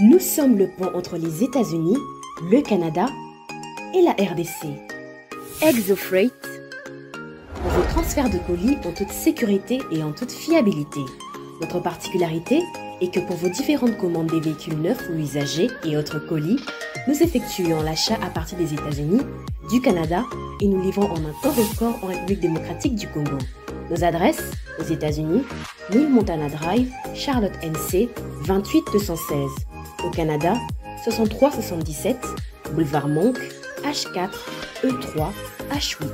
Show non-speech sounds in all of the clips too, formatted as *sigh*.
Nous sommes le pont entre les États-Unis, le Canada et la RDC. ExoFreight, pour vos transferts de colis en toute sécurité et en toute fiabilité. Notre particularité est que pour vos différentes commandes des véhicules neufs ou usagés et autres colis, nous effectuons l'achat à partir des États-Unis, du Canada et nous livrons en un temps record en République démocratique du Congo. Nos adresses aux États-Unis, 1000 Montana Drive, Charlotte NC, 28216. Au Canada, 6377, Boulevard Monk, H4, E3, H8.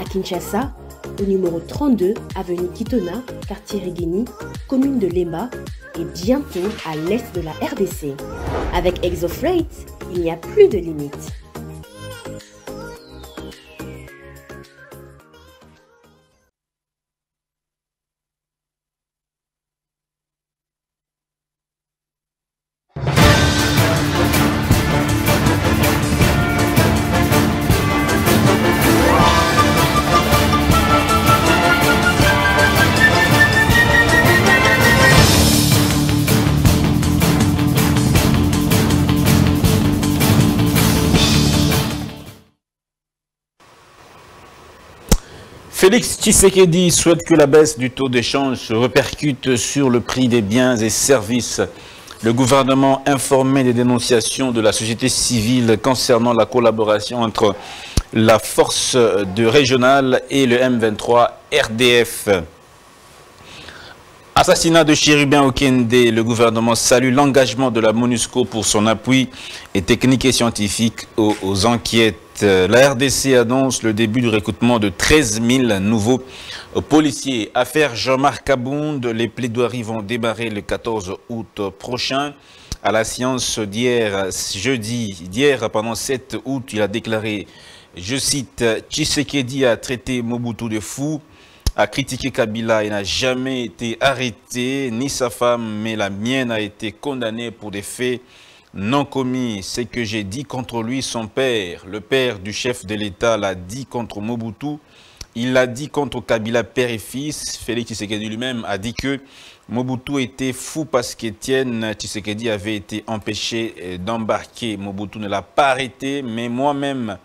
À Kinshasa, au numéro 32, avenue Kitona, quartier Rigini, commune de Lema, et bientôt à l'est de la RDC. Avec ExoFreight, il n'y a plus de limites. Félix Tshisekedi souhaite que la baisse du taux d'échange se répercute sur le prix des biens et services. Le gouvernement informé des dénonciations de la société civile concernant la collaboration entre la force de régionale et le M23 RDF. Assassinat de Chérubin Okende, le gouvernement salue l'engagement de la MONUSCO pour son appui et technique et scientifique aux enquêtes la RDC annonce le début du recrutement de 13 000 nouveaux policiers. Affaire Jean-Marc Abound, les plaidoiries vont démarrer le 14 août prochain. À la séance d'hier, jeudi, d'hier, pendant 7 août, il a déclaré, je cite, Tshisekedi a traité Mobutu de fou, a critiqué Kabila et n'a jamais été arrêté, ni sa femme, mais la mienne a été condamnée pour des faits non commis, c'est que j'ai dit contre lui son père. Le père du chef de l'État l'a dit contre Mobutu. Il l'a dit contre Kabila père et fils. Félix Tshisekedi lui-même a dit que Mobutu était fou parce qu'Étienne Tshisekedi avait été empêché euh, d'embarquer. Mobutu ne l'a pas arrêté, mais moi-même,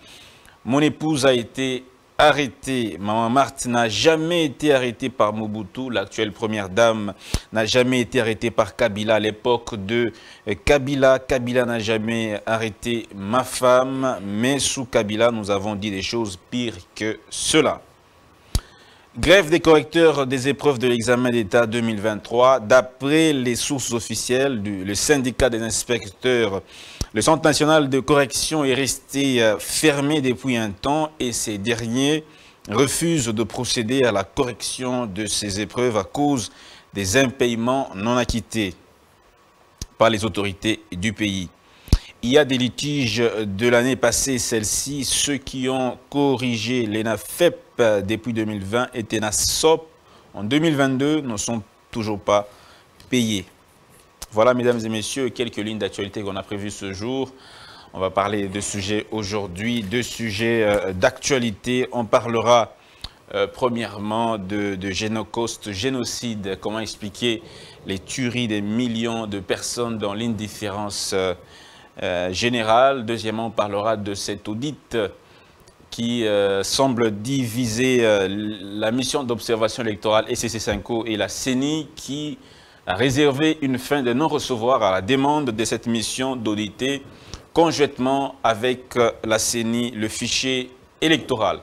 mon épouse a été arrêtée. Maman Marthe n'a jamais été arrêtée par Mobutu. L'actuelle première dame n'a jamais été arrêtée par Kabila à l'époque de Kabila. Kabila n'a jamais arrêté ma femme. Mais sous Kabila, nous avons dit des choses pires que cela. Grève des correcteurs des épreuves de l'examen d'État 2023. D'après les sources officielles, le syndicat des inspecteurs le Centre national de correction est resté euh, fermé depuis un temps et ces derniers refusent de procéder à la correction de ces épreuves à cause des impayements non acquittés par les autorités du pays. Il y a des litiges de l'année passée, celle-ci, ceux qui ont corrigé l'ENAFEP depuis 2020 et TENASOP en 2022 ne sont toujours pas payés. Voilà, mesdames et messieurs, quelques lignes d'actualité qu'on a prévues ce jour. On va parler de sujets aujourd'hui, de sujets euh, d'actualité. On parlera euh, premièrement de, de génocide, comment expliquer les tueries des millions de personnes dans l'indifférence euh, générale? Deuxièmement, on parlera de cet audit qui semble diviser la mission d'observation électorale SCC5O et la CENI qui a réservé une fin de non-recevoir à la demande de cette mission d'auditer conjointement avec euh, la CENI le fichier électoral.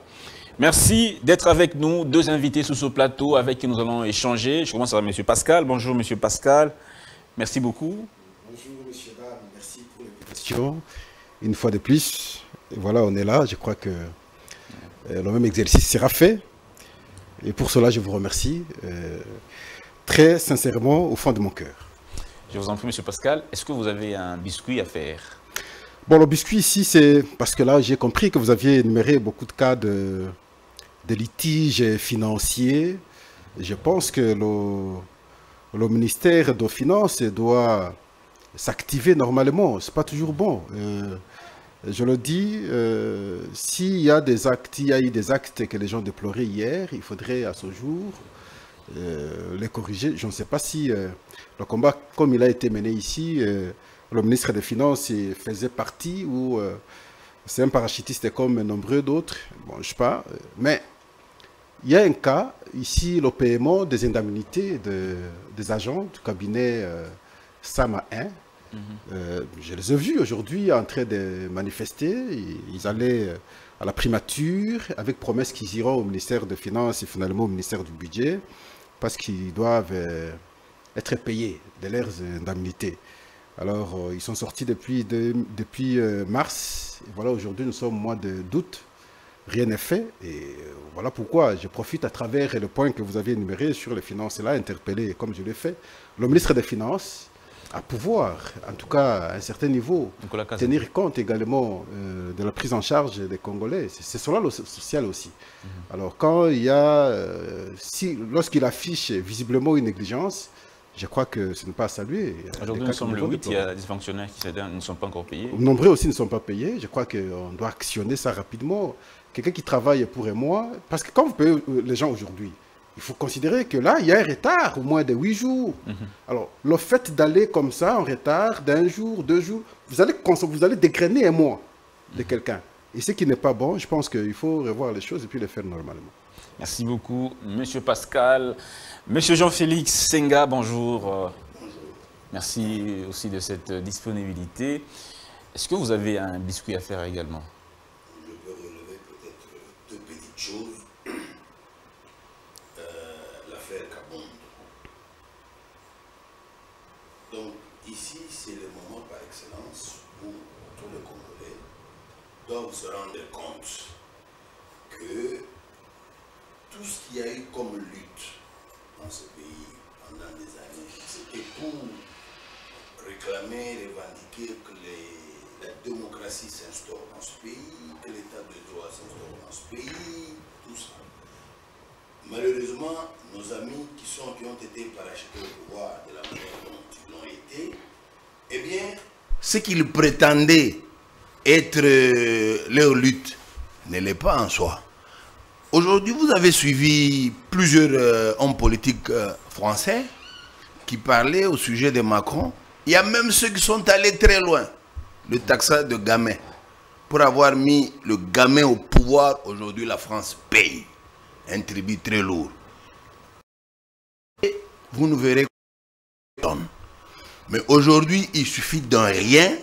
Merci d'être avec nous, deux invités sur ce plateau avec qui nous allons échanger. Je commence avec M. Pascal. Bonjour M. Pascal, merci beaucoup. Bonjour M. Dam, merci pour l'invitation. Une fois de plus, voilà, on est là. Je crois que euh, le même exercice sera fait. Et pour cela, je vous remercie. Très sincèrement au fond de mon cœur. Je vous en prie, M. Pascal. Est-ce que vous avez un biscuit à faire? Bon, le biscuit ici, c'est parce que là, j'ai compris que vous aviez énuméré beaucoup de cas de, de litiges financiers. Je pense que le, le ministère des Finances doit s'activer normalement. Ce n'est pas toujours bon. Euh, je le dis, euh, s'il y a des actes, il y a eu des actes que les gens déploraient hier, il faudrait à ce jour euh, les corriger. Je ne sais pas si euh, le combat, comme il a été mené ici, euh, le ministre des Finances faisait partie ou c'est un parachutiste comme nombreux d'autres. Bon, je sais pas. Mais il y a un cas, ici, le paiement des indemnités des agents du cabinet SAMA 1. Mhm. Je les ai vus aujourd'hui en train de manifester. Ils allaient à la primature avec promesse qu'ils iront au ministère des Finances et finalement au ministère du Budget parce qu'ils doivent être payés de leurs indemnités. Alors, euh, ils sont sortis depuis, depuis euh, mars. Et voilà, aujourd'hui, nous sommes au mois d'août. Rien n'est fait. Et euh, voilà pourquoi je profite à travers le point que vous avez énuméré sur les finances et là, interpeller, comme je l'ai fait, le ministre des Finances à pouvoir, en tout cas à un certain niveau, tenir compte également de la prise en charge des Congolais. C'est cela le social aussi. Mhm. Alors quand il y a, si, lorsqu'il affiche visiblement une négligence, je crois que ce n'est pas à saluer. Aujourd'hui, nous sommes le 8, il y a des fonctionnaires qui ne sont pas encore payés. Nombreux aussi ne sont pas payés. Je crois qu'on doit actionner ça rapidement. Quelqu'un qui travaille pour un mois, parce que quand vous payez euh, les gens aujourd'hui, il faut considérer que là, il y a un retard, au moins de 8 jours. Mhm. Alors, le fait d'aller comme ça, en retard, d'un jour, deux jours, vous allez, vous allez dégrainer un mois de mhm. quelqu'un. Et ce qui n'est pas bon, je pense qu'il faut revoir les choses et puis les faire normalement. Merci beaucoup, Monsieur Pascal. Monsieur Jean-Félix Senga, bonjour. Bonjour. Merci aussi de cette disponibilité. Est-ce que vous avez un biscuit à faire également? Je peux relever peut-être deux petites choses. Donc ici, c'est le moment par excellence où tous les Congolais doivent se rendre compte que tout ce qu'il y a eu comme lutte dans ce pays pendant des années, c'était pour réclamer, revendiquer que la démocratie s'instaure dans ce pays, que l'état de droit s'instaure dans ce pays, tout ça. Malheureusement, nos amis qui, sont, qui ont été parachutés au pouvoir de la manière dont ils l'ont été, eh bien, ce qu'ils prétendaient être euh, leur lutte ne l'est pas en soi. Aujourd'hui, vous avez suivi plusieurs euh, hommes politiques euh, français qui parlaient au sujet de Macron. Il y a même ceux qui sont allés très loin. Le taxa de gamin. Pour avoir mis le gamin au pouvoir, aujourd'hui la France paye un tribut très lourd. Et vous nous verrez. Mais aujourd'hui, il suffit d'un rien,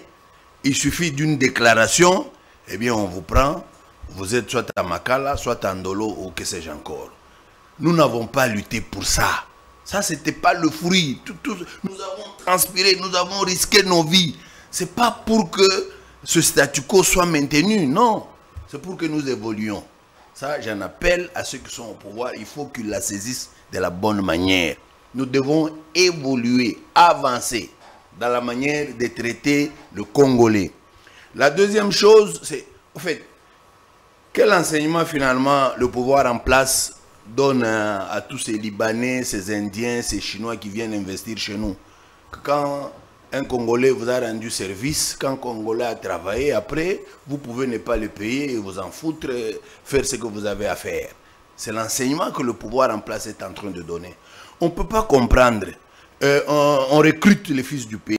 il suffit d'une déclaration, eh bien on vous prend vous êtes soit à Makala, soit à Ndolo ou que sais-je encore. Nous n'avons pas lutté pour ça. Ça, ce n'était pas le fruit. nous avons transpiré, nous avons risqué nos vies. Ce n'est pas pour que ce statu quo soit maintenu, non. C'est pour que nous évoluions. Ça, j'en appelle à ceux qui sont au pouvoir, il faut qu'ils la saisissent de la bonne manière. Nous devons évoluer, avancer dans la manière de traiter le Congolais. La deuxième chose, c'est, en fait, quel enseignement finalement le pouvoir en place donne à, tous ces Libanais, ces Indiens, ces Chinois qui viennent investir chez nous? Quand un Congolais vous a rendu service, quand Congolais a travaillé, après, vous pouvez ne pas le payer et vous en foutre, faire ce que vous avez à faire. C'est l'enseignement que le pouvoir en place est en train de donner. On ne peut pas comprendre. Euh, on, recrute les fils du pays.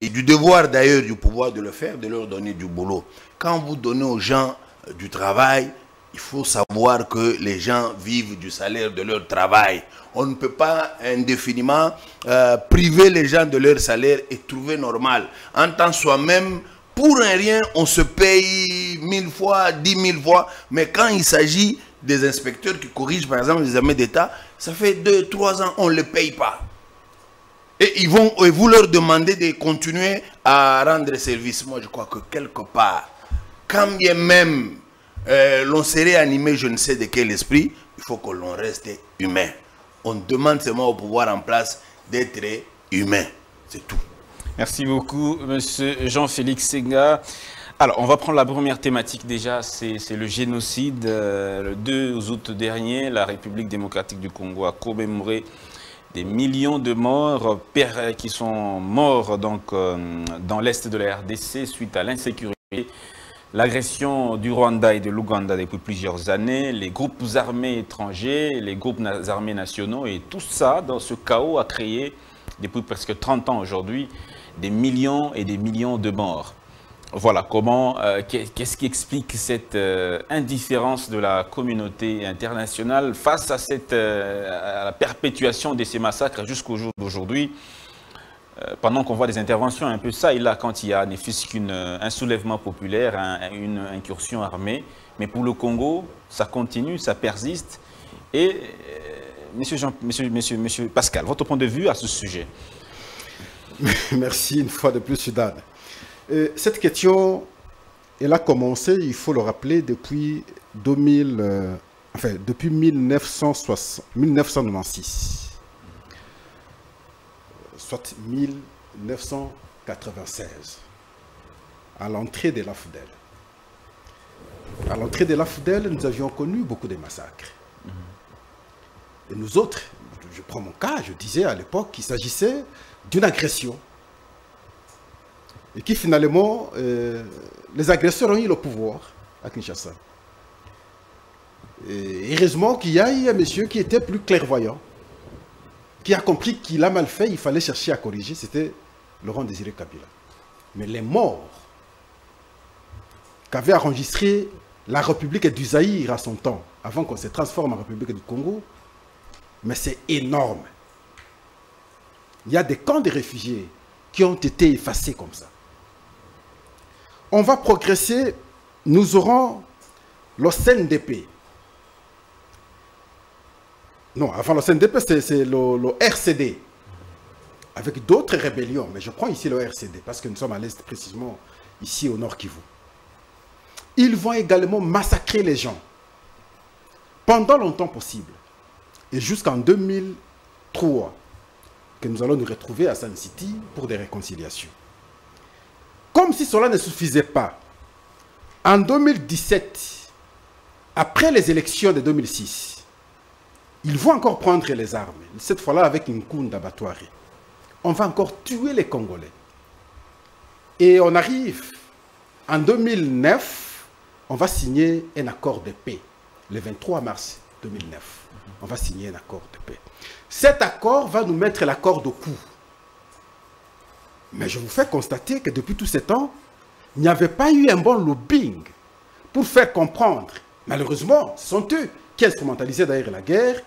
Et du devoir d'ailleurs du pouvoir de le faire, de leur donner du boulot. Quand vous donnez aux gens du travail, il faut savoir que les gens vivent du salaire de leur travail. On ne peut pas indéfiniment euh, priver les gens de leur salaire et trouver normal. En tant soi-même, pour un rien, on se paye mille fois, dix mille fois. Mais quand il s'agit des inspecteurs qui corrigent, par exemple, les armées d'État, ça fait deux, trois ans, on ne les paye pas. Et ils vont, et vous leur demandez de continuer à rendre service. Moi, je crois que quelque part, quand bien même euh, l'on serait animé, je ne sais de quel esprit, il faut que l'on reste humain. On demande seulement au pouvoir en place d'être humain. C'est tout. Merci beaucoup, Monsieur Jean-Félix Senga. Alors, on va prendre la première thématique déjà, c'est le génocide. Euh, le 2 août dernier, la République démocratique du Congo a commémoré des millions de morts qui sont morts euh, dans l'est de la RDC suite à l'insécurité L'agression du Rwanda et de l'Ouganda depuis plusieurs années, les groupes armés étrangers, les groupes armés nationaux et tout ça dans ce chaos a créé depuis presque 30 ans aujourd'hui, des millions et des millions de morts. Voilà, comment, euh, qu'est-ce qui explique cette euh, indifférence de la communauté internationale face à, cette, euh, à la perpétuation de ces massacres jusqu'au jour d'aujourd'hui? Pendant qu'on voit des interventions un peu ça et là, quand il y a ne fût qu'un soulèvement populaire, une incursion armée, mais pour le Congo, ça continue, ça persiste. Et, monsieur, Jean, monsieur, Pascal, votre point de vue à ce sujet? *laughs* Merci une fois de plus, Sudan. Euh, cette question, elle a commencé, il faut le rappeler, depuis 2000, euh, enfin, depuis 1960, 1996, soit 1996, à l'entrée de la FDL. À l'entrée de la FDL, nous avions connu beaucoup de massacres. Et nous autres, je prends mon cas, je disais à l'époque qu'il s'agissait d'une agression et qui finalement, euh, les agresseurs ont eu le pouvoir à Kinshasa. Et heureusement qu'il y a eu un monsieur qui était plus clairvoyant, qui a compris qu'il a mal fait, il fallait chercher à corriger, c'était Laurent Désiré Kabila. Mais les morts qu'avait enregistré la République du Zaïre à son temps, avant qu'on se transforme en République du Congo, mais c'est énorme. Il y a des camps de réfugiés qui ont été effacés comme ça on va progresser, nous aurons le CNDP. Non, avant le CNDP, c'est le, RCD, avec d'autres rébellions. Mais je prends ici le RCD, parce que nous sommes à l'Est, précisément ici au Nord Kivu. Ils vont également massacrer les gens, pendant longtemps possible. Et jusqu'en 2003, que nous allons nous retrouver à Sun City pour des réconciliations. Comme si cela ne suffisait pas, en 2017, après les élections de 2006, ils vont encore prendre les armes, cette fois-là avec une cour d'abattoir. On va encore tuer les Congolais. Et on arrive en 2009, on va signer un accord de paix, le 23 mars 2009. On va signer un accord de paix. Cet accord va nous mettre l'accord de coup mais je vous fais constater que depuis tous ces temps, il n'y avait pas eu un bon lobbying pour faire comprendre, malheureusement, ce sont eux qui instrumentalisaient d'ailleurs la guerre,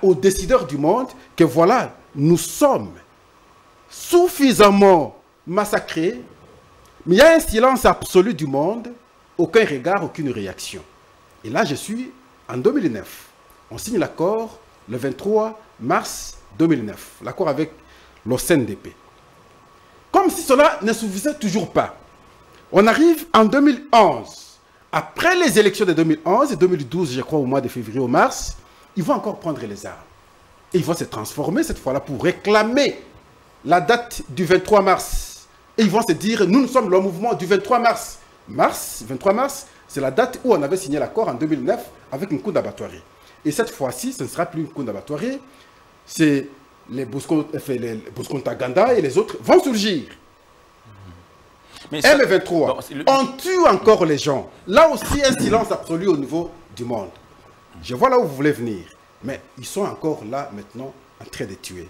aux décideurs du monde que voilà, nous sommes suffisamment massacrés, mais il y a un silence absolu du monde, aucun regard, aucune réaction. Et là, je suis en 2009. On signe l'accord le 23 mars 2009, l'accord avec l'OCNDP. Comme si cela ne suffisait toujours pas. On arrive en 2011. Après les élections de 2011 et 2012, je crois au mois de février ou mars, ils vont encore prendre les armes. Et ils vont se transformer cette fois-là pour réclamer la date du 23 mars. Et ils vont se dire, nous, nous sommes le mouvement du 23 mars. Mars, 23 mars, c'est la date où on avait signé l'accord en 2009 avec cour d'abattoir. Et cette fois-ci, ce ne sera plus une cour d'abattoir, c'est les Ganda et les autres vont surgir. M23, on tue encore les gens. Là aussi, un silence absolu au niveau du monde. Je vois là où vous voulez venir. Mais ils sont encore là maintenant en train de tuer.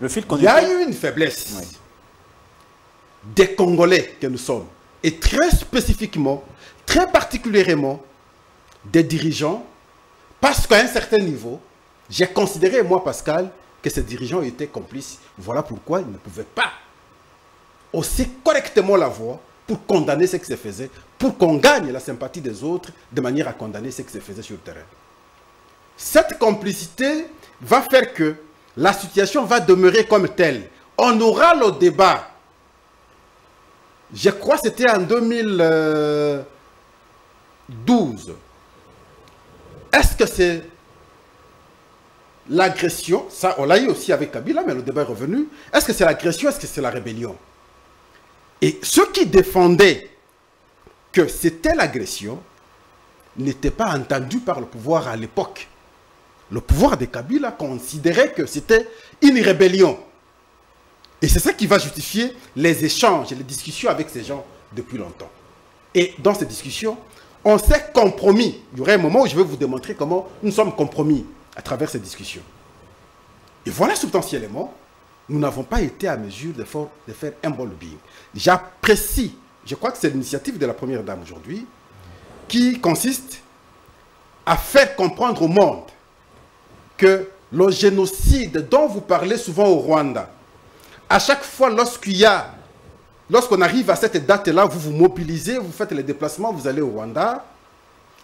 Le fil Il y a eu une faiblesse des Congolais que nous sommes. Et très spécifiquement, très particulièrement, des dirigeants. Parce qu'à un certain niveau, j'ai considéré, moi Pascal, que ces dirigeants étaient complices. Voilà pourquoi ils ne pouvaient pas hausser correctement la voix pour condamner ce qui se faisait, pour qu'on gagne la sympathie des autres de manière à condamner ce qui se faisait sur le terrain. Cette complicité va faire que la situation va demeurer comme telle. On aura le débat. Je crois que c'était en 2012. Est-ce que c'est l'agression, ça on l'a eu aussi avec Kabila, mais le débat est revenu. Est-ce que c'est l'agression, est-ce que c'est la rébellion? Et ceux qui défendaient que c'était l'agression n'étaient pas entendus par le pouvoir à l'époque. Le pouvoir de Kabila considérait que c'était une rébellion. Et c'est ça qui va justifier les échanges et les discussions avec ces gens depuis longtemps. Et dans ces discussions, on s'est compromis. Il y aurait un moment où je vais vous démontrer comment nous sommes compromis à travers ces discussions. Et voilà substantiellement, nous n'avons pas été à mesure de, de faire un bon lobbying. J'apprécie, je crois que c'est l'initiative de la Première Dame aujourd'hui, qui consiste à faire comprendre au monde que le génocide dont vous parlez souvent au Rwanda, à chaque fois lorsqu'il y a, lorsqu'on arrive à cette date-là, vous vous mobilisez, vous faites les déplacements, vous allez au Rwanda,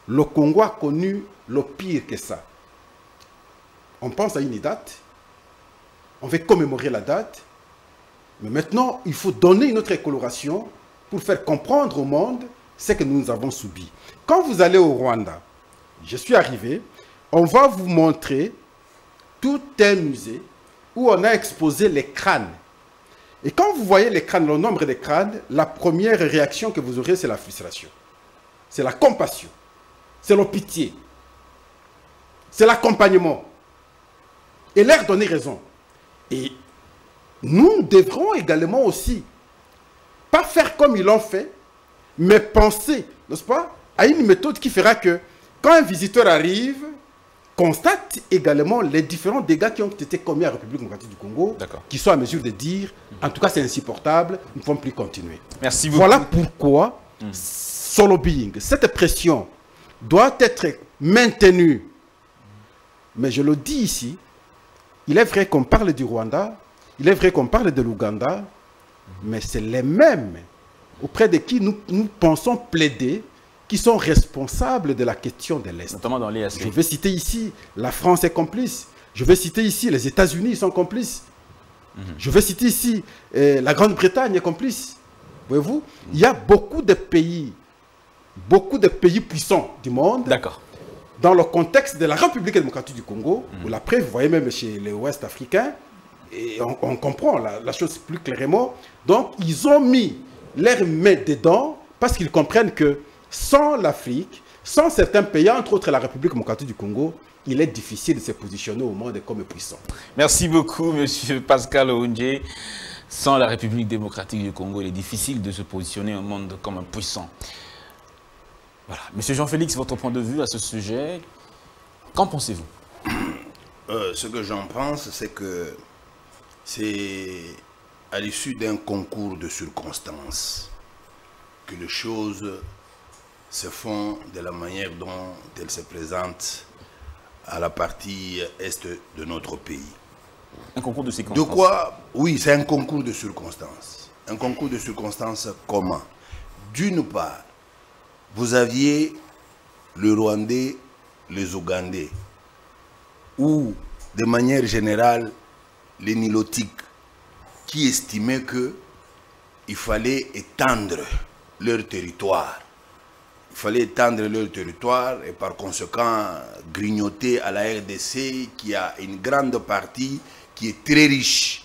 le Congo a connu le pire que ça. On pense à une date, on veut commémorer la date, mais maintenant, il faut donner une autre coloration pour faire comprendre au monde ce que nous avons subi. Quand vous allez au Rwanda, je suis arrivé, on va vous montrer tout un musée où on a exposé les crânes. Et quand vous voyez les crânes, le nombre des crânes, la première réaction que vous aurez, c'est la frustration. C'est la compassion. C'est la pitié. C'est l'accompagnement. Et leur donner raison. Et nous devrons également aussi, pas faire comme ils l'ont fait, mais penser, n'est-ce pas, à une méthode qui fera que quand un visiteur arrive, constate également les différents dégâts qui ont été commis à la République démocratique du Congo, qui soit à mesure de dire, en tout cas c'est insupportable, nous ne pouvons plus continuer. Merci beaucoup. Voilà pourquoi ce lobbying, cette pression doit être maintenue. Mais je le dis ici, il est vrai qu'on parle du Rwanda, il est vrai qu'on parle de l'Ouganda, mais c'est les mêmes auprès de qui nous, nous pensons plaider qui sont responsables de la question de l'Est. Notamment dans. Je vais citer ici, la France est complice. Je vais citer ici, les États-Unis sont complices. Je vais citer ici, euh, la Grande-Bretagne est complice. Voyez-vous, il y a beaucoup de pays, beaucoup de pays puissants du monde, D'accord. Dans le contexte de la République démocratique du Congo, la vous voyez même chez les Ouest africains, et on, comprend la, la chose plus clairement. Donc, ils ont mis leurs mains dedans parce qu'ils comprennent que sans l'Afrique, sans certains pays, entre autres la République démocratique du Congo, il est difficile de se positionner au monde comme puissant. Merci beaucoup, *laughs* Monsieur Pascal Oundje. Sans la République démocratique du Congo, il est difficile de se positionner au monde comme un puissant. Voilà. Monsieur Jean-Félix, votre point de vue à ce sujet, qu'en pensez-vous? Euh, ce que j'en pense, c'est que c'est à l'issue d'un concours de circonstances que les choses se font de la manière dont elles se présentent à la partie est de notre pays. Un concours de De circonstances. quoi? Oui, c'est un concours de circonstances. Un concours de circonstances comment D'une part, vous aviez le Rwandais, les Ougandais, ou de manière générale les Nilotiques, qui estimaient que il fallait étendre leur territoire. Il fallait étendre leur territoire et par conséquent grignoter à la RDC qui a une grande partie qui est très riche.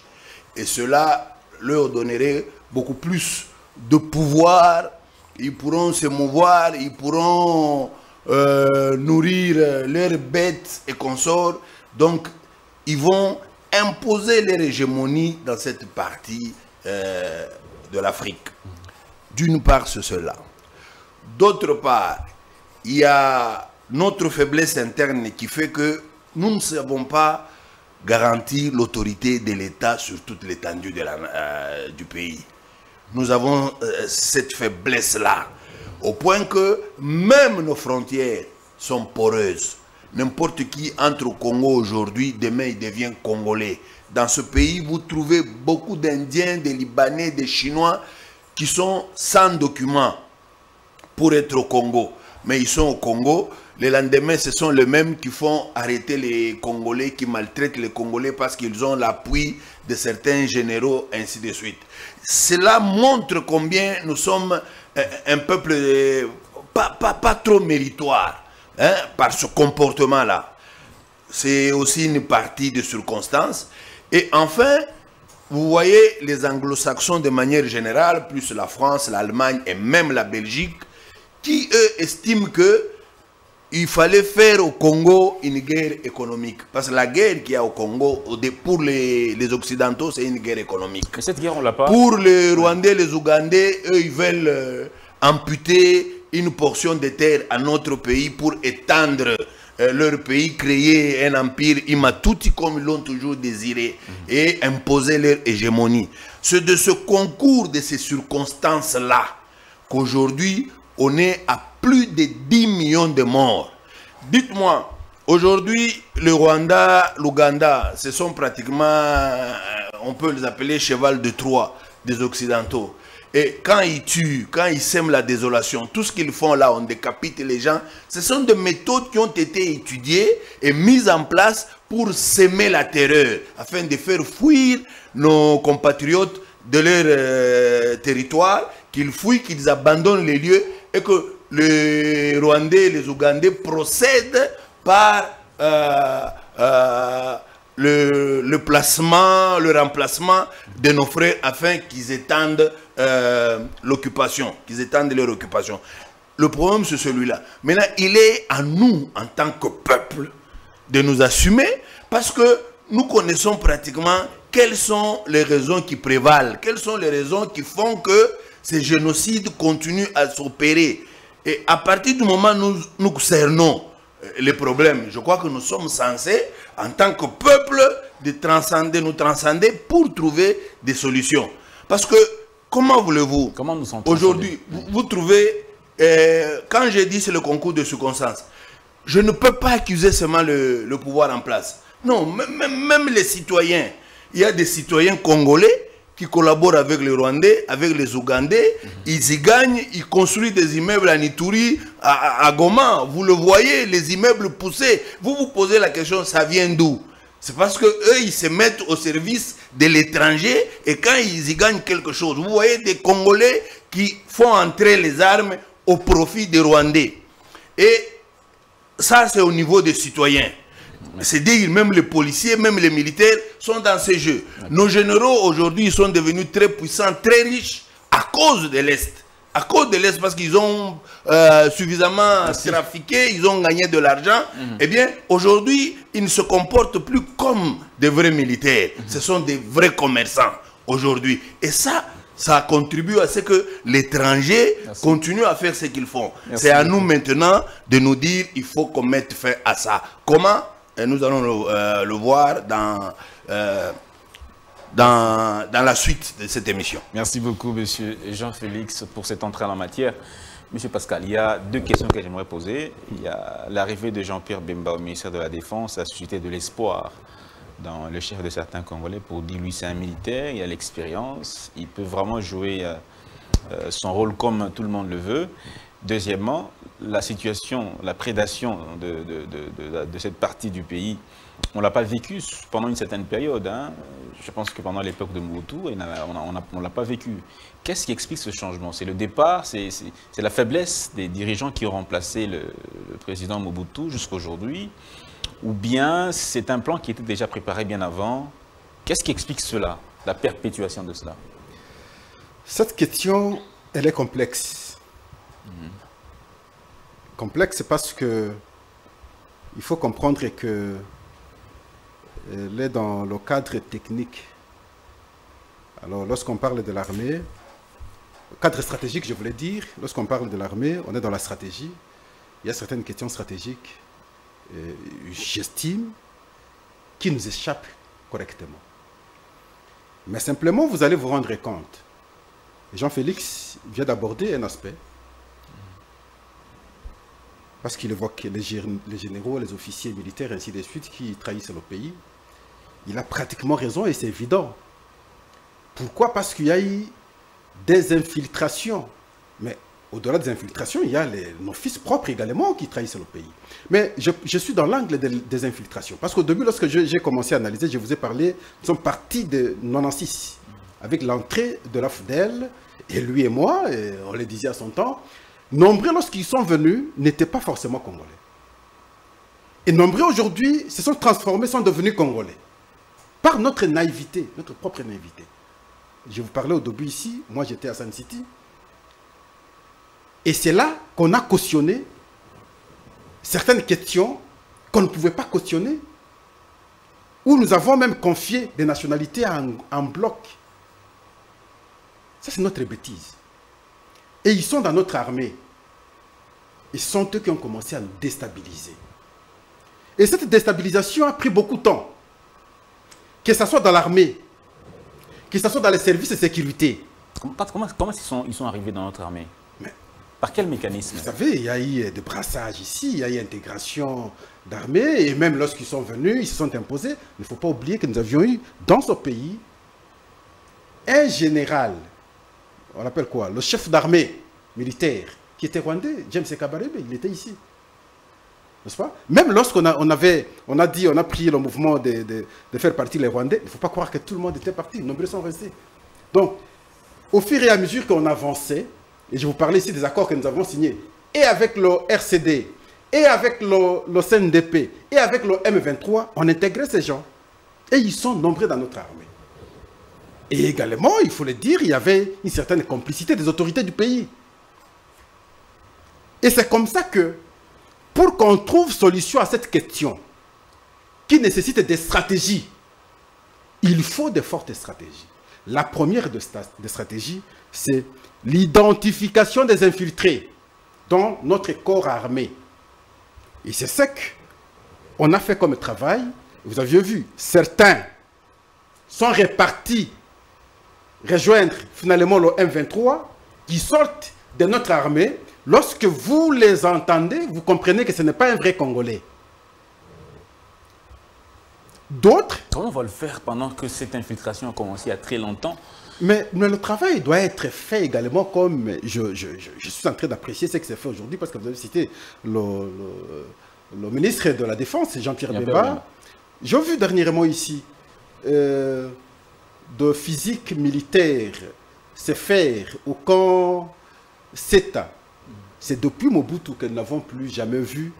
Et cela leur donnerait beaucoup plus de pouvoir. Ils pourront se mouvoir, ils pourront euh, nourrir leurs bêtes et consorts. Donc, ils vont imposer leur hégémonie dans cette partie euh, de l'Afrique. D'une part, c'est cela. D'autre part, il y a notre faiblesse interne qui fait que nous ne savons pas garantir l'autorité de l'État sur toute l'étendue euh, du pays. Nous avons euh, cette faiblesse-là, au point que même nos frontières sont poreuses. N'importe qui entre au Congo aujourd'hui, demain il devient congolais. Dans ce pays, vous trouvez beaucoup d'Indiens, des Libanais, des Chinois qui sont sans documents pour être au Congo. Mais ils sont au Congo. Le lendemain, ce sont les mêmes qui font arrêter les Congolais, qui maltraitent les Congolais parce qu'ils ont l'appui de certains généraux, ainsi de suite. Cela montre combien nous sommes euh, un peuple euh, pas, trop méritoire hein, par ce comportement-là. C'est aussi une partie de circonstances. Et enfin, vous voyez les anglo-saxons de manière générale, plus la France, l'Allemagne et même la Belgique, qui eux estiment que il fallait faire au Congo une guerre économique. Parce que la guerre qu'il y a au Congo, pour les, les Occidentaux, c'est une guerre économique. Mais cette guerre, on l'a pas. Pour les Rwandais, les Ougandais, eux, ils veulent euh, amputer une portion de terre à notre pays pour étendre euh, leur pays, créer un empire imatuti comme ils l'ont toujours désiré et imposer leur hégémonie. C'est de ce concours, de ces circonstances-là, qu'aujourd'hui, on est à plus de 10 millions de morts. Dites-moi, aujourd'hui, le Rwanda, l'Ouganda, ce sont pratiquement, euh, on peut les appeler cheval de Troie des Occidentaux. Et quand ils tuent, quand ils sèment la désolation, tout ce qu'ils font là, on décapite les gens, ce sont des méthodes qui ont été étudiées et mises en place pour s'aimer la terreur, afin de faire fuir nos compatriotes de leur euh, territoire, qu'ils fuient, qu'ils abandonnent les lieux et que les Rwandais, les Ougandais procèdent par euh, euh, le, placement, le remplacement de nos frères afin qu'ils étendent euh, l'occupation, qu'ils étendent leur occupation. Le problème, c'est celui-là. Maintenant, il est à nous, en tant que peuple, de nous assumer parce que nous connaissons pratiquement quelles sont les raisons qui prévalent, quelles sont les raisons qui font que ces génocides continuent à s'opérer. Et à partir du moment où nous, nous cernons les problèmes, je crois que nous sommes censés, en tant que peuple, de transcender, nous transcender pour trouver des solutions. Parce que, comment voulez-vous Comment nous sommes Aujourd'hui, vous, vous, trouvez, euh, quand j'ai dit c'est le concours de circonstances, je ne peux pas accuser seulement le, le pouvoir en place. Non, même, même les citoyens. Il y a des citoyens congolais qui collaborent avec les Rwandais, avec les Ougandais. -hmm. Ils y gagnent, ils construisent des immeubles à Nituri, à, à, Goma. Vous le voyez, les immeubles poussés. Vous vous posez la question, ça vient d'où? C'est parce que eux, ils se mettent au service de l'étranger et quand ils y gagnent quelque chose, vous voyez des Congolais qui font entrer les armes au profit des Rwandais. Et ça, c'est au niveau des citoyens. C'est dire même les policiers, même les militaires sont dans ces jeux. Nos généraux aujourd'hui sont devenus très puissants, très riches à cause de l'Est. À cause de l'Est parce qu'ils ont euh, suffisamment Merci. trafiqué, ils ont gagné de l'argent. Mm -hmm. Eh bien, aujourd'hui, ils ne se comportent plus comme des vrais militaires. Mm -hmm. Ce sont des vrais commerçants aujourd'hui. Et ça, ça contribue à ce que l'étranger continue à faire ce qu'ils font. C'est à nous maintenant de nous dire il faut qu'on mette fin à ça. Comment? Et nous allons le, euh, voir dans, euh, dans, dans, la suite de cette émission. Merci beaucoup, Monsieur Jean-Félix, pour cette entrée en matière. Monsieur Pascal, il y a deux questions que j'aimerais poser. Il y a l'arrivée de Jean-Pierre Bemba au ministère de la Défense a suscité de l'espoir dans le chef de certains Congolais pour dire lui c'est un militaire, il a l'expérience, il peut vraiment jouer euh, son rôle comme tout le monde le veut. Deuxièmement, la situation, la prédation de, de, de, de cette partie du pays, on ne l'a pas vécu pendant une certaine période. Hein. Je pense que pendant l'époque de Mobutu, on ne l'a pas vécu. Qu'est-ce qui explique ce changement? C'est le départ, c'est la faiblesse des dirigeants qui ont remplacé le, le président Mobutu jusqu'à aujourd'hui Ou bien c'est un plan qui était déjà préparé bien avant? Qu'est-ce qui explique cela, la perpétuation de cela? Cette question, elle est complexe complexe parce que il faut comprendre que elle est dans le cadre technique. Alors, lorsqu'on parle de l'armée, cadre stratégique, je voulais dire, lorsqu'on parle de l'armée, on est dans la stratégie. Il y a certaines questions stratégiques, j'estime, qui nous échappent correctement. Mais simplement, vous allez vous rendre compte. Jean-Félix vient d'aborder un aspect parce qu'il évoque les, les, généraux, les officiers militaires, ainsi de suite, qui trahissent le pays. Il a pratiquement raison et c'est évident. Pourquoi? Parce qu'il y a eu des infiltrations. Mais au-delà des infiltrations, il y a les, nos fils propres également qui trahissent le pays. Mais je, suis dans l'angle des, infiltrations. Parce qu'au début, lorsque j'ai commencé à analyser, je vous ai parlé, nous sommes partis de 96, avec l'entrée de la FDL, et lui et moi, on le disait à son temps, Nombreux, lorsqu'ils sont venus, n'étaient pas forcément congolais. Et nombreux aujourd'hui se sont transformés, sont devenus congolais. Par notre naïveté, notre propre naïveté. Je vous parlais au début ici, moi j'étais à San City. Et c'est là qu'on a cautionné certaines questions qu'on ne pouvait pas cautionner. Où nous avons même confié des nationalités en, en bloc. Ça, c'est notre bêtise. Et ils sont dans notre armée. Ils sont eux qui ont commencé à nous déstabiliser. Et cette déstabilisation a pris beaucoup de temps. Que ce soit dans l'armée, que ce soit dans les services de sécurité. Comment, comment, ils, sont, ils sont arrivés dans notre armée? Par quel mécanisme? Vous savez, il y a eu des brassages ici, il y a eu intégration d'armée, et même lorsqu'ils sont venus, ils se sont imposés. Il ne faut pas oublier que nous avions eu dans ce pays un général, on l'appelle quoi? Le chef d'armée militaire, qui était rwandais, James Kabarebe, il était ici. N'est-ce pas? Même lorsqu'on a, on avait, on a dit, on a pris le mouvement de, de, faire partie les Rwandais, il ne faut pas croire que tout le monde était parti, nombreux sont restés. Donc, au fur et à mesure qu'on avançait, et je vous parlais ici des accords que nous avons signés, et avec le RCD, et avec le, le CNDP, et avec le M23, on intégrait ces gens. Et ils sont nombreux dans notre armée. Et également, il faut le dire, il y avait une certaine complicité des autorités du pays. Et c'est comme ça que, pour qu'on trouve solution à cette question, qui nécessite des stratégies, il faut de fortes stratégies. La première des stratégies, c'est l'identification des infiltrés dans notre corps armé. Et c'est ce qu'on a fait comme travail. Vous aviez vu, certains sont répartis rejoindre finalement le M23 qui sortent de notre armée. Lorsque vous les entendez, vous comprenez que ce n'est pas un vrai Congolais. D'autres... Comment on va le faire pendant que cette infiltration a commencé il y a très longtemps mais, mais, le travail doit être fait également comme je, je, je, suis en train d'apprécier ce que c'est fait aujourd'hui parce que vous avez cité le, le, ministre de la Défense, Jean-Pierre Bemba. J'ai vu dernièrement ici euh, de physique militaire se faire au camp CETA. C'est depuis Mobutu que nous n'avons plus jamais vu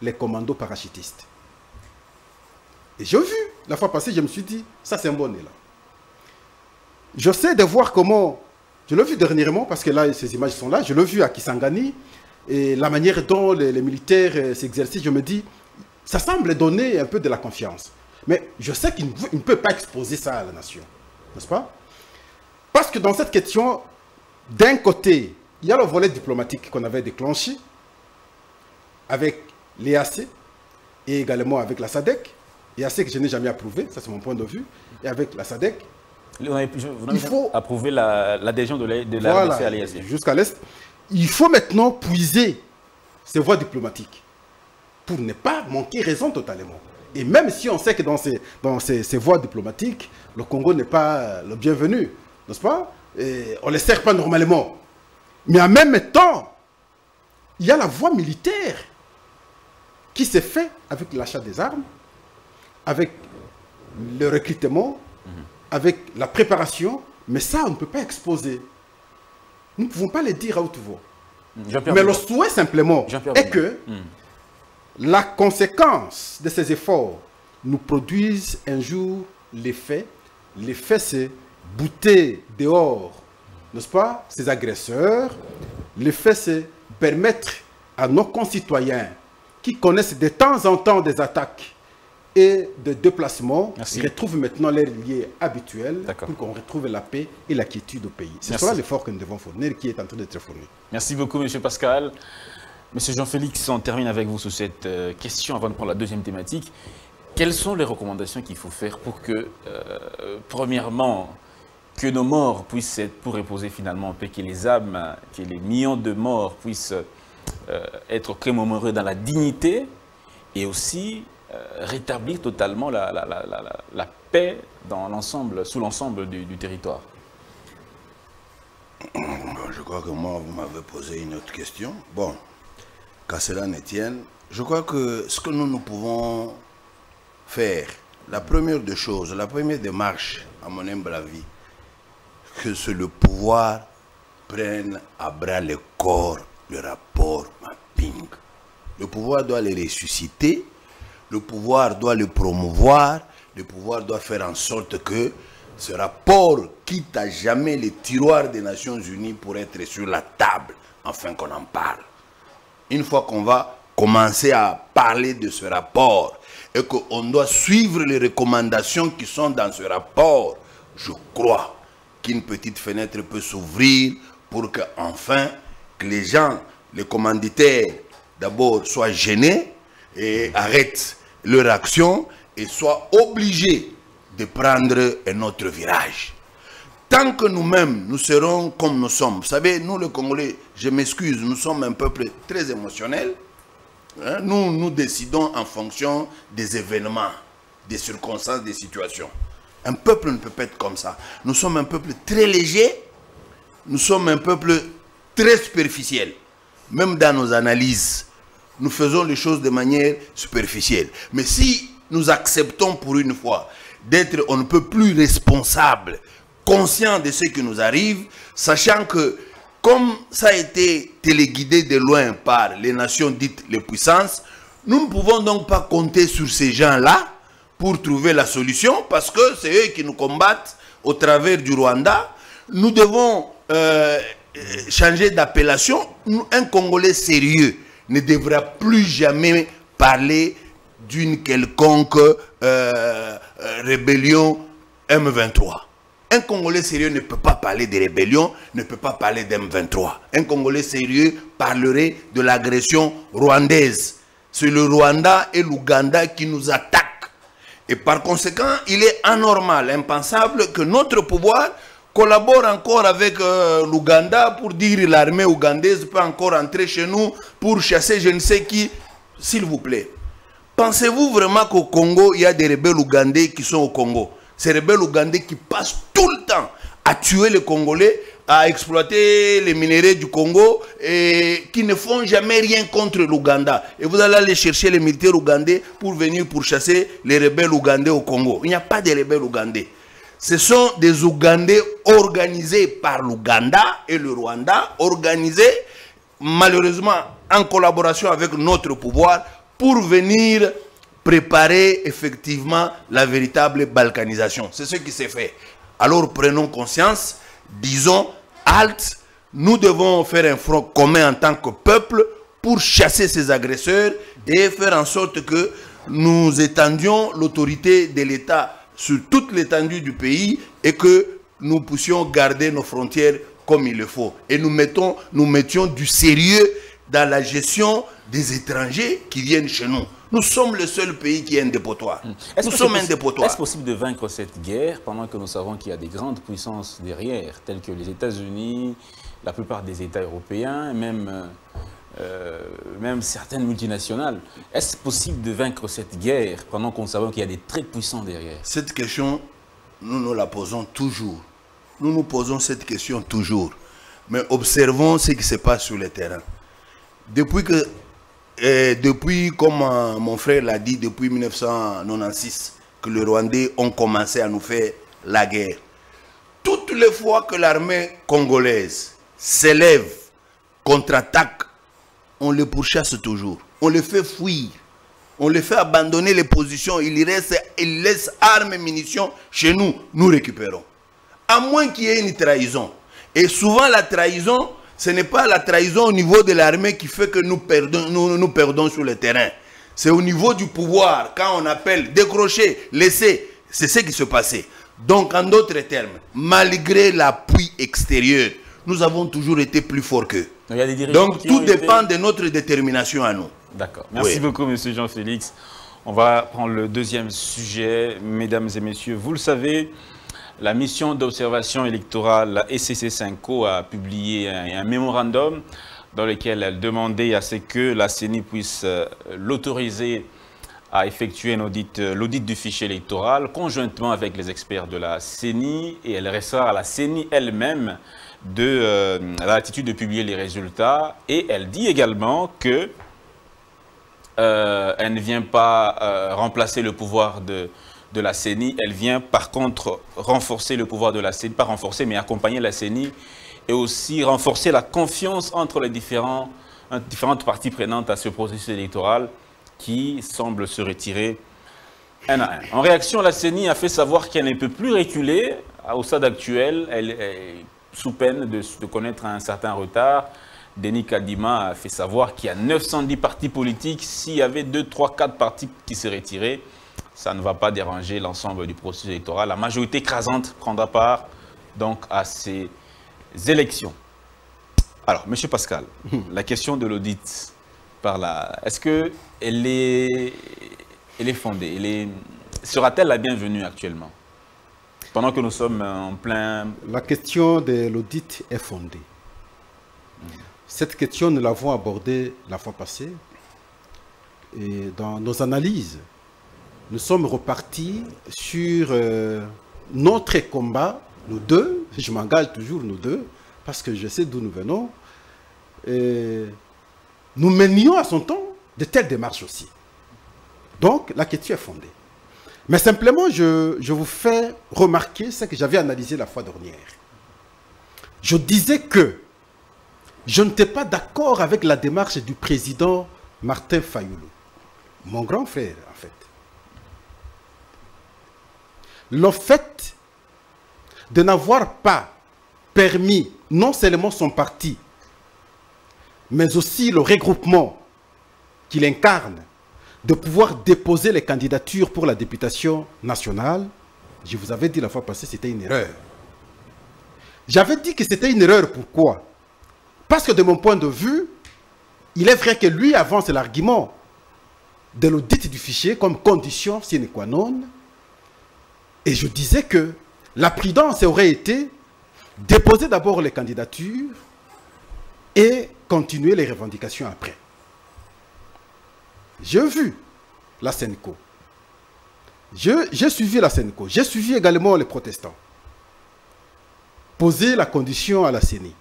les commandos parachutistes. Et j'ai vu, la fois passée, je me suis dit, ça c'est un bon élan. Je sais de voir comment, je l'ai vu dernièrement, parce que là, ces images sont là, je l'ai vu à Kisangani, et la manière dont les, militaires euh, s'exercent, je me dis, ça semble donner un peu de la confiance. Mais je sais qu'il ne peut pas exposer ça à la nation, n'est-ce pas? Parce que dans cette question, d'un côté, il y a le volet diplomatique qu'on avait déclenché avec l'EAC et également avec la SADEC. EAC que je n'ai jamais approuvé, ça c'est mon point de vue, et avec la SADEC. il faut approuver l'adhésion de la, voilà, à l'EAC. Jusqu'à l'Est. Il faut maintenant puiser ces voies diplomatiques pour ne pas manquer raison totalement. Et même si on sait que dans ces, dans ces, voies diplomatiques, le Congo n'est pas le bienvenu, n'est-ce pas? Et On ne les sert pas normalement. Mais en même temps, il y a la voie militaire qui s'est faite avec l'achat des armes, avec le recrutement, mhm. avec la préparation, mais ça, on ne peut pas exposer. Nous ne pouvons pas le dire à haute voix. Mais le souhait simplement est que. La conséquence de ces efforts nous produise un jour l'effet. L'effet, c'est bouter dehors, n'est-ce pas, ces agresseurs. L'effet, c'est permettre à nos concitoyens qui connaissent de temps en temps des attaques et des déplacements, Merci. retrouvent maintenant les liens habituels pour qu'on retrouve la paix et la quiétude au pays. C'est cela l'effort que nous devons fournir qui est en train d'être fourni. Merci beaucoup, M. Pascal. Monsieur Jean-Félix, on termine avec vous sur cette euh, question avant de prendre la deuxième thématique. Quelles sont les recommandations qu'il faut faire pour que, euh, premièrement, que nos morts puissent être pour reposer finalement en paix, que les âmes, que les millions de morts puissent euh, être commémorés dans la dignité et aussi rétablir totalement la, paix dans l'ensemble, sous l'ensemble du, territoire Je crois que moi, vous m'avez posé une autre question. Bon, qu'à cela ne tienne, je crois que ce que nous, nous pouvons faire, la première des choses, la première démarche, à mon humble avis, que c'est le pouvoir prenne à bras le corps le rapport mapping. Le pouvoir doit le ressusciter, le pouvoir doit le promouvoir, le pouvoir doit faire en sorte que ce rapport quitte à jamais les tiroirs des Nations Unies pour être sur la table, afin qu'on en parle. Une fois qu'on va commencer à parler de ce rapport et qu'on doit suivre les recommandations qui sont dans ce rapport, je crois qu'une petite fenêtre peut s'ouvrir pour que enfin les gens, les commanditaires, d'abord soient gênés et arrêtent leur action et soient obligés de prendre un autre virage. Tant que nous-mêmes, nous serons comme nous sommes. Vous savez, nous les Congolais, je m'excuse, nous sommes un peuple très émotionnel. Hein, Nous, nous décidons en fonction des événements, des circonstances, des situations. Un peuple ne peut pas être comme ça. Nous sommes un peuple très léger, nous sommes un peuple très superficiel. Même dans nos analyses, nous faisons les choses de manière superficielle. Mais si nous acceptons pour une fois d'être, on ne peut plus responsable, conscient de ce qui nous arrive, sachant que comme ça a été téléguidé de loin par les nations dites les puissances, nous ne pouvons donc pas compter sur ces gens-là pour trouver la solution parce que c'est eux qui nous combattent au travers du Rwanda. Nous devons euh, changer d'appellation. Un Congolais sérieux ne devra plus jamais parler d'une quelconque euh, euh, rébellion M23. Un Congolais sérieux ne peut pas parler de rébellion, ne peut pas parler d'M23. Un Congolais sérieux parlerait de l'agression rwandaise. C'est le Rwanda et l'Ouganda qui nous attaquent. Et par conséquent, il est anormal, impensable que notre pouvoir collabore encore avec euh, l'Ouganda pour dire l'armée ougandaise peut encore entrer chez nous pour chasser je ne sais qui. S'il vous plaît, pensez-vous vraiment qu'au Congo, il y a des rebelles ougandais qui sont au Congo? Ces rebelles ougandais qui passent tout le temps à tuer les Congolais, à exploiter les minéraux du Congo et qui ne font jamais rien contre l'Ouganda. Et vous allez aller chercher les militaires ougandais pour venir pour chasser les rebelles ougandais au Congo. Il n'y a pas de rebelles ougandais. Ce sont des Ougandais organisés par l'Ouganda et le Rwanda, organisés malheureusement en collaboration avec notre pouvoir pour venir préparer effectivement la véritable balkanisation. C'est ce qui s'est fait. Alors prenons conscience, disons, halte, nous devons faire un front commun en tant que peuple pour chasser ces agresseurs et faire en sorte que nous étendions l'autorité de l'État sur toute l'étendue du pays et que nous puissions garder nos frontières comme il le faut. Et nous, mettons, nous mettions du sérieux dans la gestion des étrangers qui viennent chez nous. Nous sommes le seul pays qui est un dépotoir. Est-ce Nous que sommes c'est un dépotoir. Est-ce possible de vaincre cette guerre pendant que nous savons qu'il y a des grandes puissances derrière, telles que les États-Unis, la plupart des États européens, même, euh, même certaines multinationales? Est-ce possible de vaincre cette guerre pendant qu'on savait qu'il y a des très puissants derrière? Cette question, nous nous la posons toujours. Nous nous posons cette question toujours. Mais observons ce qui se passe sur le terrain. Depuis que, euh, depuis, comme euh, mon frère l'a dit, depuis 1996, que les Rwandais ont commencé à nous faire la guerre. Toutes les fois que l'armée congolaise s'élève, contre-attaque, on les pourchasse toujours. On les fait fuir. On les fait abandonner les positions. Ils, restent, ils laissent armes et munitions chez nous. Nous récupérons. À moins qu'il y ait une trahison. Et souvent, la trahison, ce n'est pas la trahison au niveau de l'armée qui fait que nous perdons, nous, nous perdons sur le terrain. C'est au niveau du pouvoir. Quand on appelle décrocher, laisser, c'est ce qui se passait. Donc, en d'autres termes, malgré l'appui extérieur, nous avons toujours été plus forts qu'eux. Donc, tout été- dépend de notre détermination à nous. D'accord. Merci Oui. beaucoup, Monsieur Jean-Félix. On va prendre le deuxième sujet. Mesdames et messieurs, vous le savez, la mission d'observation électorale, la SCC5O, a publié un, mémorandum dans lequel elle demandait à ce que la CENI puisse euh, l'autoriser à effectuer euh, l'audit du fichier électoral conjointement avec les experts de la CENI et elle restera à la CENI elle-même de euh, l'attitude de publier les résultats et elle dit également que elle ne vient pas remplacer le pouvoir de, de la CENI, elle vient par contre renforcer le pouvoir de la CENI, pas renforcer, mais accompagner la CENI et aussi renforcer la confiance entre les euh, différentes parties prenantes à ce processus électoral qui semble se retirer un à un. En réaction, la CENI a fait savoir qu'elle ne peut plus reculer au stade actuel, elle est sous peine de, de connaître un certain retard. Denis Kadima a fait savoir qu'il y a 910 partis politiques. S'il y avait 2, 3, 4 partis qui se retiraient, ça ne va pas déranger l'ensemble du processus électoral. La majorité écrasante prendra part donc à ces élections. Alors, Monsieur Pascal, la question de l'audit par la, est-ce que elle est Elle est fondée. Elle est... Sera-t-elle la bienvenue actuellement? Pendant que nous sommes en plein... La question de l'audit est fondée. Cette question, nous l'avons abordée la fois passée. Et dans nos analyses, nous sommes repartis sur euh, notre combat, nous deux, je m'engage toujours nous deux, parce que je sais d'où nous venons. Nous menions à son temps de telles démarches aussi. Donc, la question est fondée. Mais simplement, je, je vous fais remarquer ce que j'avais analysé la fois dernière. Je disais que je n'étais pas d'accord avec la démarche du président Martin Fayoulou, mon grand frère en fait. Le fait de n'avoir pas permis non seulement son parti, mais aussi le regroupement qu'il incarne, de pouvoir déposer les candidatures pour la députation nationale, je vous avais dit la fois passée, c'était une erreur. J'avais dit que c'était une erreur, pourquoi? Parce que de mon point de vue, il est vrai que lui avance l'argument de l'audit du fichier comme condition sine qua non. Et je disais que la prudence aurait été déposer d'abord les candidatures et continuer les revendications après. J'ai vu la Sénéco. J'ai suivi la Sénéco. J'ai suivi également les protestants. Poser la condition à la CENI.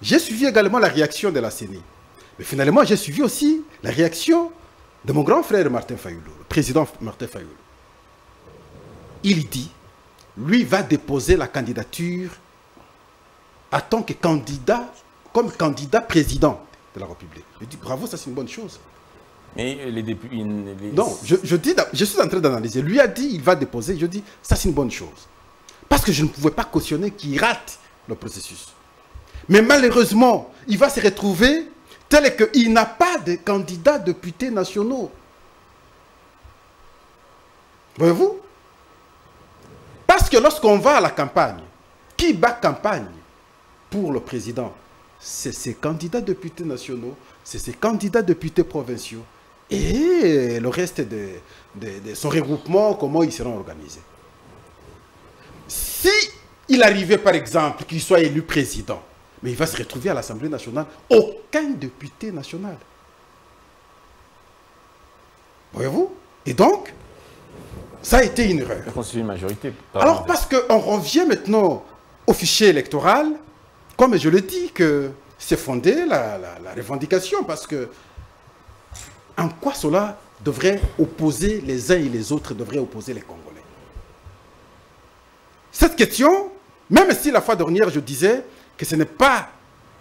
J'ai suivi également la réaction de la CENI. Mais finalement, j'ai suivi aussi la réaction de mon grand frère Martin Fayoulou, le président Martin Fayoulou. Il dit, lui va déposer la candidature en tant que candidat, comme candidat président de la République. Je dis bravo, ça c'est une bonne chose. Mais les députés. Non, je, dis, je suis en train d'analyser. Lui a dit, il va déposer. Je dis, ça c'est une bonne chose. Parce que je ne pouvais pas cautionner qu'il rate le processus. Mais malheureusement, il va se retrouver tel qu'il n'a pas de candidats députés nationaux. Voyez-vous? Parce que lorsqu'on va à la campagne, qui bat campagne pour le président? C'est ses candidats députés nationaux, c'est ses candidats députés provinciaux et le reste de, son regroupement, comment ils seront organisés? Si il arrivait par exemple qu'il soit élu président, mais il va se retrouver à l'Assemblée nationale, aucun député national. Voyez-vous? Et donc, ça a été une erreur. une majorité. Alors parce qu'on revient maintenant au fichier électoral, comme je le dis, que c'est fondé la, la revendication, parce que en quoi cela devrait opposer les uns et les autres, devrait opposer les Congolais? Cette question, même si la fois dernière je disais que ce n'est pas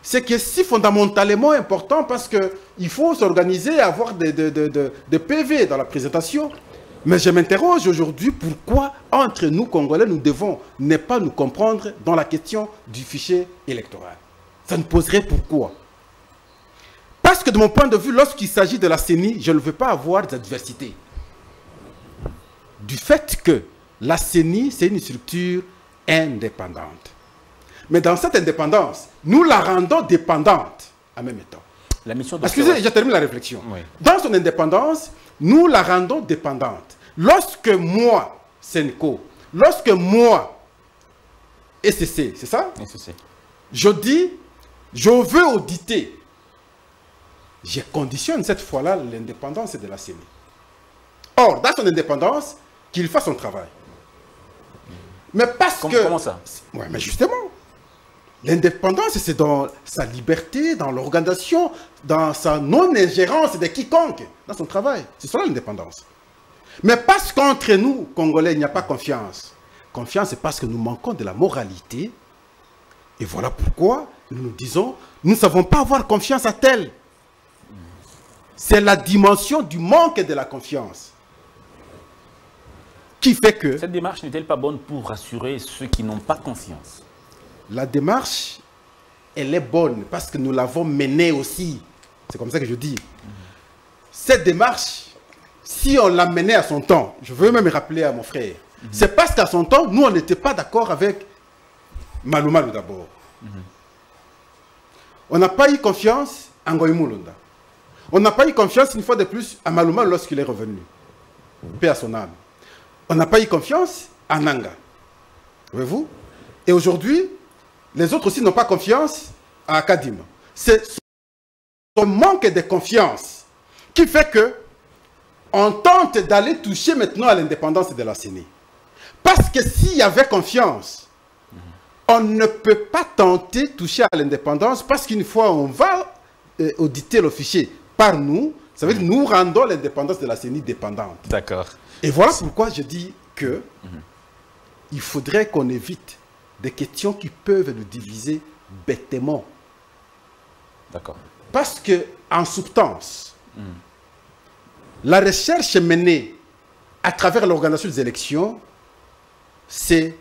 c'est que si fondamentalement important parce qu'il faut s'organiser et avoir des, des, PV dans la présentation. Mais je m'interroge aujourd'hui pourquoi entre nous, Congolais, nous devons ne pas nous comprendre dans la question du fichier électoral? Ça nous poserait pourquoi? Parce que de mon point de vue, lorsqu'il s'agit de la CENI, je ne veux pas avoir d'adversité. Du fait que la CENI, c'est une structure indépendante. Mais dans cette indépendance, nous la rendons dépendante en même temps. La mission Excusez, je termine la réflexion. Dans son indépendance, nous la rendons dépendante. Lorsque moi, Senko, lorsque moi, SCC, c'est ça SCC. Je dis, je veux auditer je conditionne cette fois-là l'indépendance de la CENI. Or, dans son indépendance, qu'il fasse son travail. Mais parce que... Comment ça? Oui, mais justement, l'indépendance, c'est dans sa liberté, dans l'organisation, dans sa non-ingérence de quiconque, dans son travail. C'est cela l'indépendance. Mais parce qu'entre nous, Congolais, il n'y a pas confiance. Confiance, c'est parce que nous manquons de la moralité. Et voilà pourquoi nous nous disons, nous ne savons pas avoir confiance à tel. C'est la dimension du manque de la confiance qui fait que... Cette démarche n'est-elle pas bonne pour rassurer ceux qui n'ont pas confiance? La démarche, elle est bonne parce que nous l'avons menée aussi. C'est comme ça que je dis. Cette démarche, si on l'a menée à son temps, je veux même rappeler à mon frère, c'est parce qu'à son temps, nous, on n'était pas d'accord avec Malou d'abord. On n'a pas eu confiance en Goïmoulunda. On n'a pas eu confiance une fois de plus à Malouma lorsqu'il est revenu. paix à son âme. On n'a pas eu confiance à Nanga. Voyez-vous? Et aujourd'hui, les autres aussi n'ont pas confiance à Kadima. C'est ce manque de confiance qui fait que on tente d'aller toucher maintenant à l'indépendance de la CENI. Parce que s'il y avait confiance, on ne peut pas tenter de toucher à l'indépendance parce qu'une fois on va euh, auditer le fichier par nous, ça veut dire nous rendons l'indépendance de la CENI dépendante. D'accord. Et voilà pourquoi je dis que il faudrait qu'on évite des questions qui peuvent nous diviser bêtement. D'accord. Parce que, en substance, la recherche menée à travers l'organisation des élections, c'est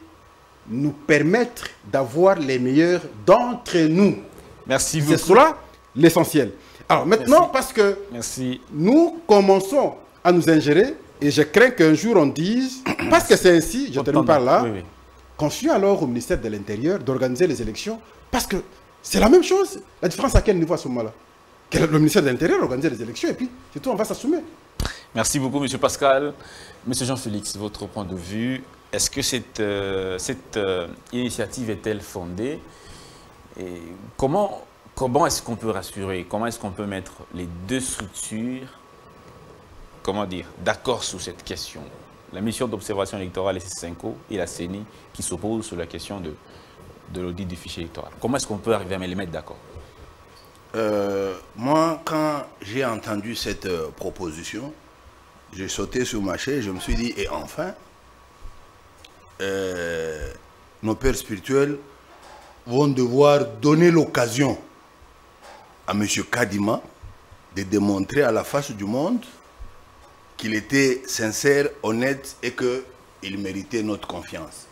nous permettre d'avoir les meilleurs d'entre nous. Merci C'est beaucoup. cela l'essentiel. Alors maintenant, Merci. parce que Merci. nous commençons à nous ingérer, et je crains qu'un jour on dise, parce que c'est ainsi, je termine par là, Oui, oui. Confie alors au ministère de l'Intérieur d'organiser les élections, parce que c'est la même chose. La différence à quel niveau à ce moment-là? Que le ministère de l'Intérieur organise les élections, et puis c'est tout, on va s'assumer. Merci beaucoup, Monsieur Pascal. Monsieur Jean-Félix, votre point de vue, est-ce que cette, euh, cette euh, initiative est-elle fondée? Et comment comment est-ce qu'on peut rassurer? Comment est-ce qu'on peut mettre les deux structures, d'accord sur cette question? La mission d'observation électorale SSCINCO et la CENI qui s'opposent sur la question de, de l'audit du fichier électoral. Comment est-ce qu'on peut arriver à les mettre d'accord? Euh, moi, quand j'ai entendu cette euh, proposition, j'ai sauté sur ma chaise, je me suis dit, et enfin, euh, nos pères spirituels vont devoir donner l'occasion à M. Kadima de démontrer à la face du monde qu'il était sincère, honnête et qu'il méritait notre confiance.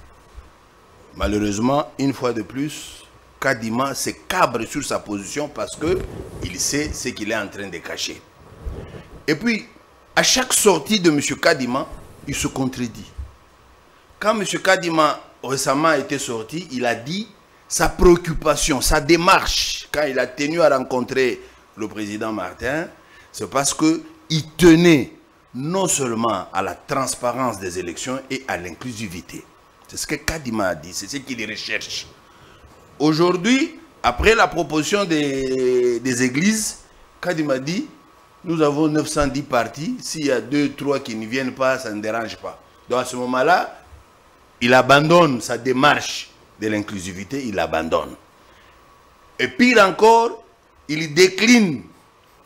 Malheureusement, une fois de plus, Kadima se cabre sur sa position parce qu'il sait ce qu'il est en train de cacher. Et puis, à chaque sortie de M. Kadima, il se contredit. Quand M. Kadima récemment était sorti, il a dit sa préoccupation, sa démarche, quand il a tenu à rencontrer le président Martin, c'est parce qu'il tenait non seulement à la transparence des élections et à l'inclusivité. C'est ce que Kadima a dit, c'est ce qu'il recherche. Aujourd'hui, après la proposition des, des églises, Kadima dit, nous avons 910 partis, s'il y a deux, trois qui ne viennent pas, ça ne dérange pas. Donc à ce moment-là, il abandonne sa démarche de l'inclusivité, il abandonne. Et pire encore, il décline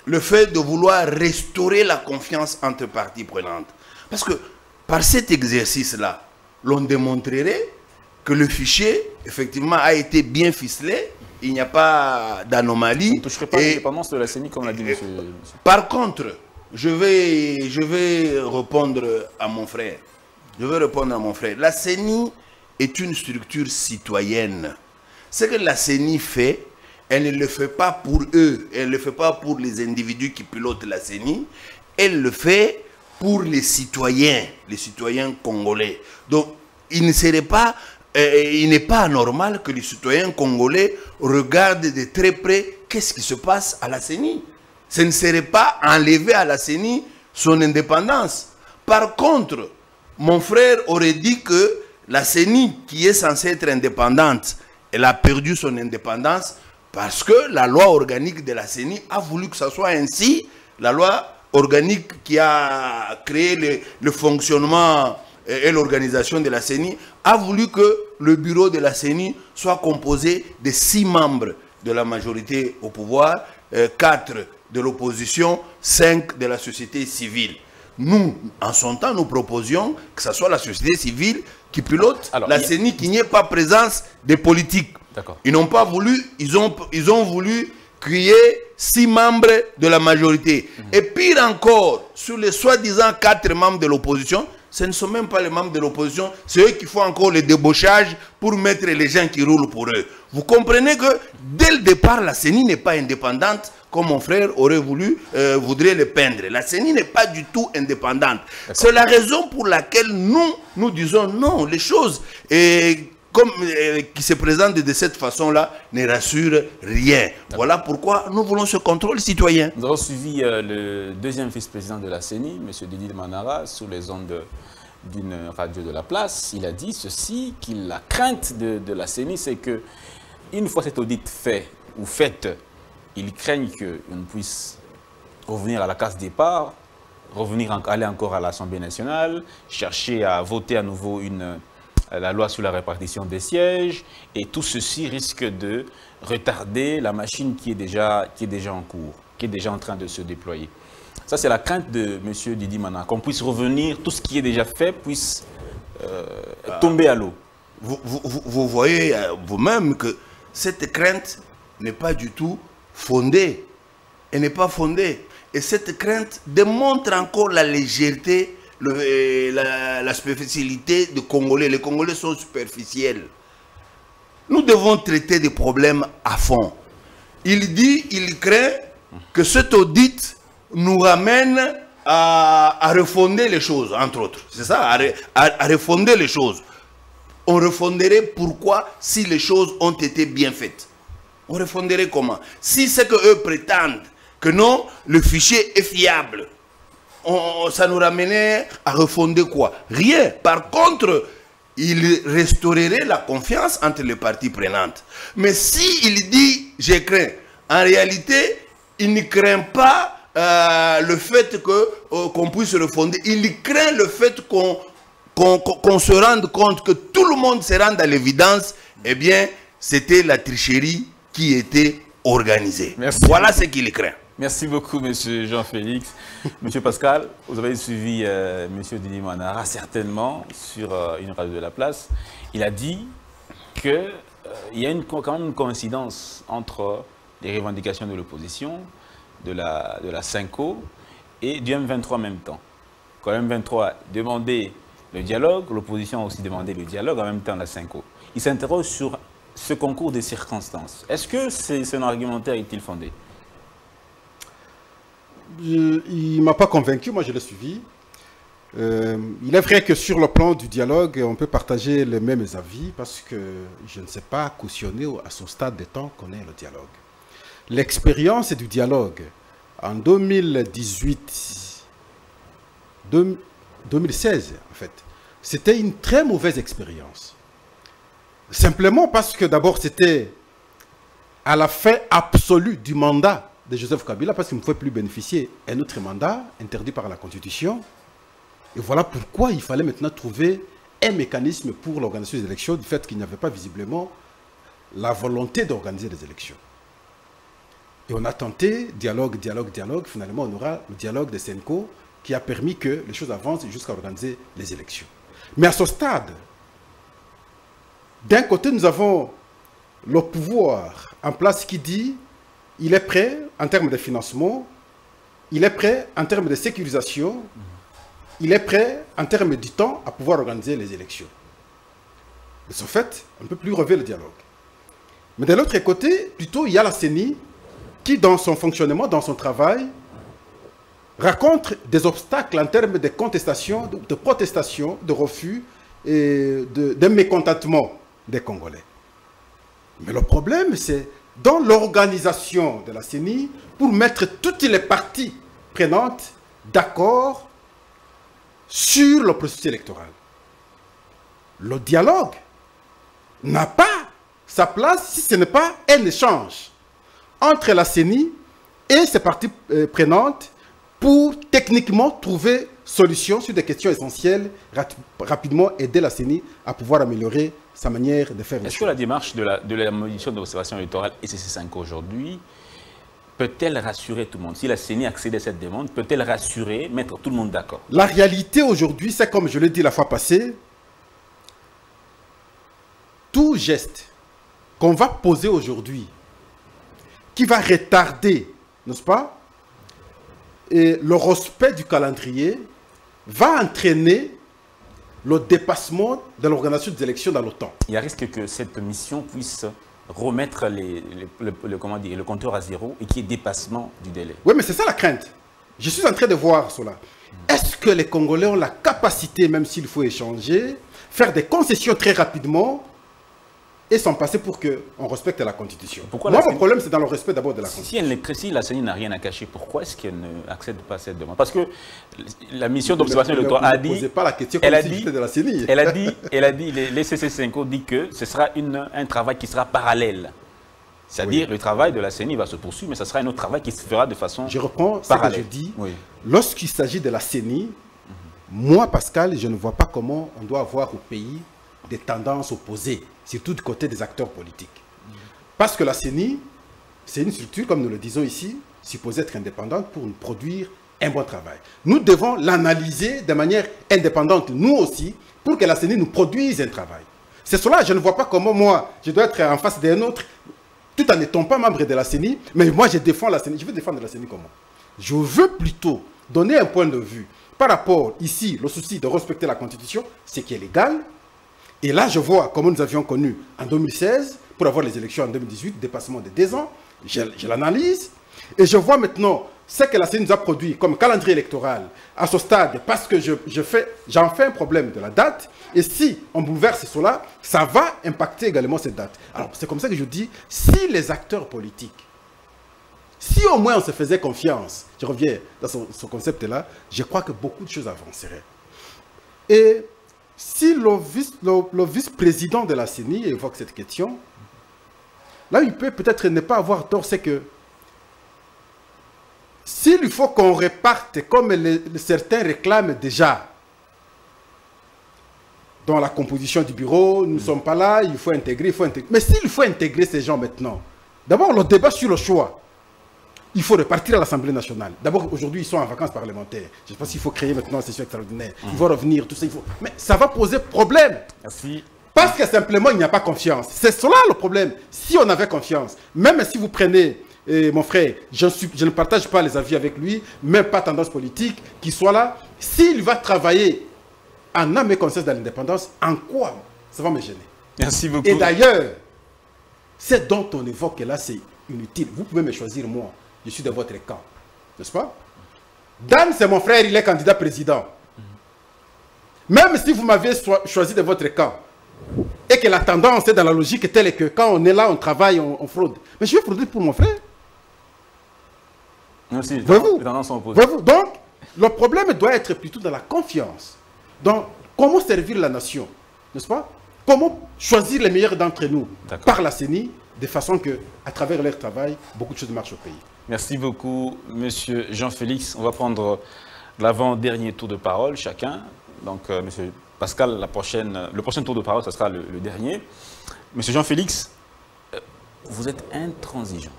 le fait de vouloir restaurer la confiance entre parties prenantes. Parce que par cet exercice-là, l'on démontrerait que le fichier, effectivement, a été bien ficelé, il n'y a pas On d'anomalie. ne toucherait pas l'indépendance de la CENI, comme l'a dit monsieur. monsieur. par contre, je vais, je vais répondre à mon frère. Je vais répondre à mon frère. La CENI est une structure citoyenne. Ce que la CENI fait, elle ne le fait pas pour eux, elle ne le fait pas pour les individus qui pilotent la CENI, elle le fait pour les citoyens, les citoyens congolais. Donc, il ne serait pas, euh, il n'est pas anormal que les citoyens congolais regardent de très près qu'est-ce qui se passe à la CENI. Ce ne serait pas enlever à la CENI son indépendance. Par contre, mon frère aurait dit que la CENI, qui est censée être indépendante, elle a perdu son indépendance parce que la loi organique de la CENI a voulu que ça soit ainsi. La loi organique qui a créé le, fonctionnement et, et l'organisation de la CENI a voulu que le bureau de la CENI soit composé de six membres de la majorité au pouvoir, euh, quatre de l'opposition, cinq de la société civile. Nous, en son temps, nous proposions que ce soit la société civile qui pilote Alors, la a- CENI, qu'il n'y ait pas présence des politiques. Ils n'ont pas voulu, ils ont, ils ont voulu créer six membres de la majorité. Et pire encore, sur les soi-disant quatre membres de l'opposition, ce ne sont même pas les membres de l'opposition, c'est eux qui font encore le débauchage pour mettre les gens qui roulent pour eux. Vous comprenez que dès le départ, la CENI n'est pas indépendante comme mon frère aurait voulu, euh, voudrait le peindre. La CENI n'est pas du tout indépendante. C'est la raison pour laquelle nous, nous disons non, les choses. Et comme, euh, qui se présente de cette façon-là ne rassure rien. Voilà pourquoi nous voulons ce contrôle citoyen. Nous avons suivi euh, le deuxième vice-président de la CENI, M. Didier Manara, sous les ondes d'une radio de la place. Il a dit ceci, qu'il la crainte de, de la CENI, c'est que une fois cet audit fait ou faite, ils craignent qu'on puisse revenir à la case départ, revenir, aller encore à l'Assemblée nationale, chercher à voter à nouveau une, la loi sur la répartition des sièges, et tout ceci risque de retarder la machine qui est déjà, qui est déjà en cours, qui est déjà en train de se déployer. Ça, c'est la crainte de M. Didi Mana, qu'on puisse revenir, tout ce qui est déjà fait puisse euh, tomber à l'eau. Vous, vous, vous, voyez euh, vous-même que cette crainte n'est pas du tout fondée. Elle n'est pas fondée. Et cette crainte démontre encore la légèreté, la, la superficialité des Congolais. Les Congolais sont superficiels. Nous devons traiter des problèmes à fond. Il dit, il craint que cet audit nous ramène à, refonder les choses, entre autres. C'est ça, à, refonder les choses. On refonderait pourquoi si les choses ont été bien faites. On refonderait comment? Si c'est que eux prétendent que non, le fichier est fiable. Ça nous ramenait à refonder quoi? Rien. Par contre, il restaurerait la confiance entre les parties prenantes. Mais si il dit, je crains, en réalité, il ne craint pas euh, le fait euh, qu'on puisse refonder. Il craint le fait qu'on qu'on qu se rende compte que tout le monde se rende à l'évidence. Eh bien, c'était la tricherie qui était organisée. Merci. Voilà ce qu'il craint. Merci beaucoup, Monsieur Jean-Félix. *laughs* Monsieur Pascal, vous avez suivi euh, Monsieur Denis Manara certainement sur euh, une radio de la place. Il a dit qu'il euh, y a une, quand même une coïncidence entre les revendications de l'opposition, de la, de la 5O et du M23 en même temps. Quand le M23 demandait le dialogue, l'opposition a aussi demandé le dialogue en même temps la 5O. Il s'interroge sur ce concours des circonstances. Est-ce que un argumentaire est-il fondé? Il ne m'a pas convaincu, moi je l'ai suivi. Euh, il est vrai que sur le plan du dialogue, on peut partager les mêmes avis parce que je ne sais pas cautionner à ce stade des temps qu'on ait le dialogue. L'expérience du dialogue en 2018, 2016 en fait, c'était une très mauvaise expérience. Simplement parce que d'abord c'était à la fin absolue du mandat de Joseph Kabila parce qu'il ne pouvait plus bénéficier un autre mandat interdit par la Constitution. Et voilà pourquoi il fallait maintenant trouver un mécanisme pour l'organisation des élections, du fait qu'il n'y avait pas visiblement la volonté d'organiser des élections. Et on a tenté, dialogue, dialogue, dialogue, finalement on aura le dialogue de Senko qui a permis que les choses avancent jusqu'à organiser les élections. Mais à ce stade, d'un côté nous avons le pouvoir en place qui dit il est prêt en termes de financement, il est prêt en termes de sécurisation, il est prêt en termes du temps à pouvoir organiser les élections. De ce fait, on ne peut plus relever le dialogue. Mais de l'autre côté, plutôt, il y a la CENI qui, dans son fonctionnement, dans son travail, raconte des obstacles en termes de contestation, de, protestation, de refus et de mécontentement des Congolais. Mais le problème, c'est dans l'organisation de la CENI pour mettre toutes les parties prenantes d'accord sur le processus électoral. Le dialogue n'a pas sa place si ce n'est pas un échange entre la CENI et ses parties euh, prenantes pour techniquement trouver solution sur des questions essentielles, rapidement aider la CENI à pouvoir améliorer sa manière de faire Est-ce que la démarche de la, de la mission d'observation électorale et CC5 aujourd'hui peut-elle rassurer tout le monde? Si la CENI accède à cette demande, peut-elle rassurer, mettre tout le monde d'accord? La réalité aujourd'hui, c'est comme je l'ai dit la fois passée, tout geste qu'on va poser aujourd'hui, qui va retarder, n'est-ce pas, et le respect du calendrier, va entraîner le dépassement de l'organisation des élections dans l'OTAN. Il y a risque que cette mission puisse remettre les, les, le, le, comment dire, le compteur à zéro et qu'il y ait dépassement du délai. Oui, mais c'est ça la crainte. Je suis en train de voir cela. Est-ce que les Congolais ont la capacité, même s'il faut échanger, faire des concessions très rapidement et sont passés pour qu'on respecte la Constitution. Pourquoi Moi, mon problème, c'est dans le respect d'abord de la Si, Constitution. elle n'est- si la CENI n'a rien à cacher, pourquoi est-ce qu'elle n'accède pas à cette demande? Parce que la mission d'observation Ne- ne- électorale a ne dit, pas la question elle a si dit, de la CENI. elle a *laughs* dit, elle a dit, les, les CC5 dit que ce sera une, un travail qui sera parallèle. C'est-à-dire le travail de la CENI va se poursuivre, mais ce sera un autre travail qui se fera de façon Je reprends ce que je parallèle. dis. Oui. Lorsqu'il s'agit de la CENI, moi, Pascal, je ne vois pas comment on doit avoir au pays des tendances opposées, surtout du côté des acteurs politiques. Parce que la CENI, c'est une structure, comme nous le disons ici, supposée être indépendante pour nous produire un bon travail. Nous devons l'analyser de manière indépendante, nous aussi, pour que la CENI nous produise un travail. C'est cela, je ne vois pas comment moi, je dois être en face d'un autre, tout en n'étant pas membre de la CENI, mais moi je défends la CENI. Je veux défendre la CENI comment? Je veux plutôt donner un point de vue par rapport ici, le souci de respecter la Constitution, ce qui est légal. Et là, je vois comment nous avions connu en 2016, pour avoir les élections en 2018, dépassement de deux ans, je, l'analyse, et je vois maintenant ce que la CENI nous a produit comme calendrier électoral à ce stade, parce que je, je fais, j'en fais un problème de la date, et si on bouleverse cela, ça va impacter également cette date. Alors, c'est comme ça que je dis, si les acteurs politiques si au moins on se faisait confiance, je reviens dans ce, ce concept-là, je crois que beaucoup de choses avanceraient. Et si le vice- vice-président de la CENI évoque cette question, là, il peut peut-être ne pas avoir tort, c'est que s'il faut qu'on reparte comme les- certains réclament déjà dans la composition du bureau, nous ne sommes pas là, il faut intégrer, il faut intégrer. Mais s'il faut intégrer ces gens maintenant, d'abord le débat sur le choix, il faut repartir à l'Assemblée nationale. D'abord, aujourd'hui, ils sont en vacances parlementaires. Je ne sais pas s'il faut créer maintenant une session extraordinaire. Ils vont revenir, tout ça. Il faut... Mais ça va poser problème. Merci. Parce que simplement, il n'y a pas confiance. C'est cela le problème. Si on avait confiance, même si vous prenez eh, mon frère, je, suis- je ne partage pas les avis avec lui, même pas tendance politique, qu'il soit là, s'il va travailler en âme et conscience de l'indépendance, en quoi ça va me gêner? Merci beaucoup. Et d'ailleurs, ce dont on évoque là, c'est inutile. Vous pouvez me choisir moi. Je suis de votre camp. N'est-ce pas? Dan, c'est mon frère, il est candidat président. Même si vous m'avez choisi de votre camp, et que la tendance est dans la logique telle que quand on est là, on travaille, on, on fraude. Mais je vais frauder pour mon frère. Merci. Voyez-vous? Les tendances sont opposées. Donc, le problème doit être plutôt dans la confiance. Donc, comment servir la nation N'est-ce pas? Comment choisir les meilleurs d'entre nous par la CENI, de façon que, à travers leur travail, beaucoup de choses marchent au pays. Merci beaucoup, Monsieur Jean-Félix. On va prendre l'avant-dernier tour de parole, chacun. Donc, euh, Monsieur Pascal, la prochaine, le prochain tour de parole, ce sera le, dernier. Monsieur Jean-Félix, euh, vous êtes intransigeant.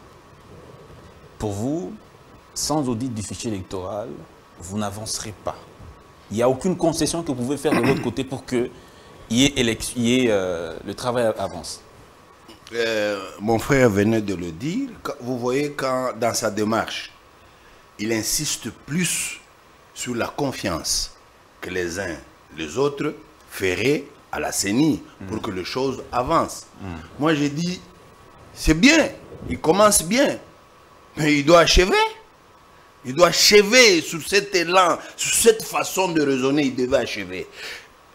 Pour vous, sans audit du fichier électoral, vous n'avancerez pas. Il n'y a aucune concession que vous pouvez faire de votre côté pour que euh, le travail avance. Euh, mon frère venait de le dire. Vous voyez quand dans sa démarche, il insiste plus sur la confiance que les uns les autres feraient à la CENI pour que les choses avancent. Moi, j'ai dit, c'est bien, il commence bien, mais il doit achever. Il doit achever sur cet élan, sur cette façon de raisonner, il devait achever.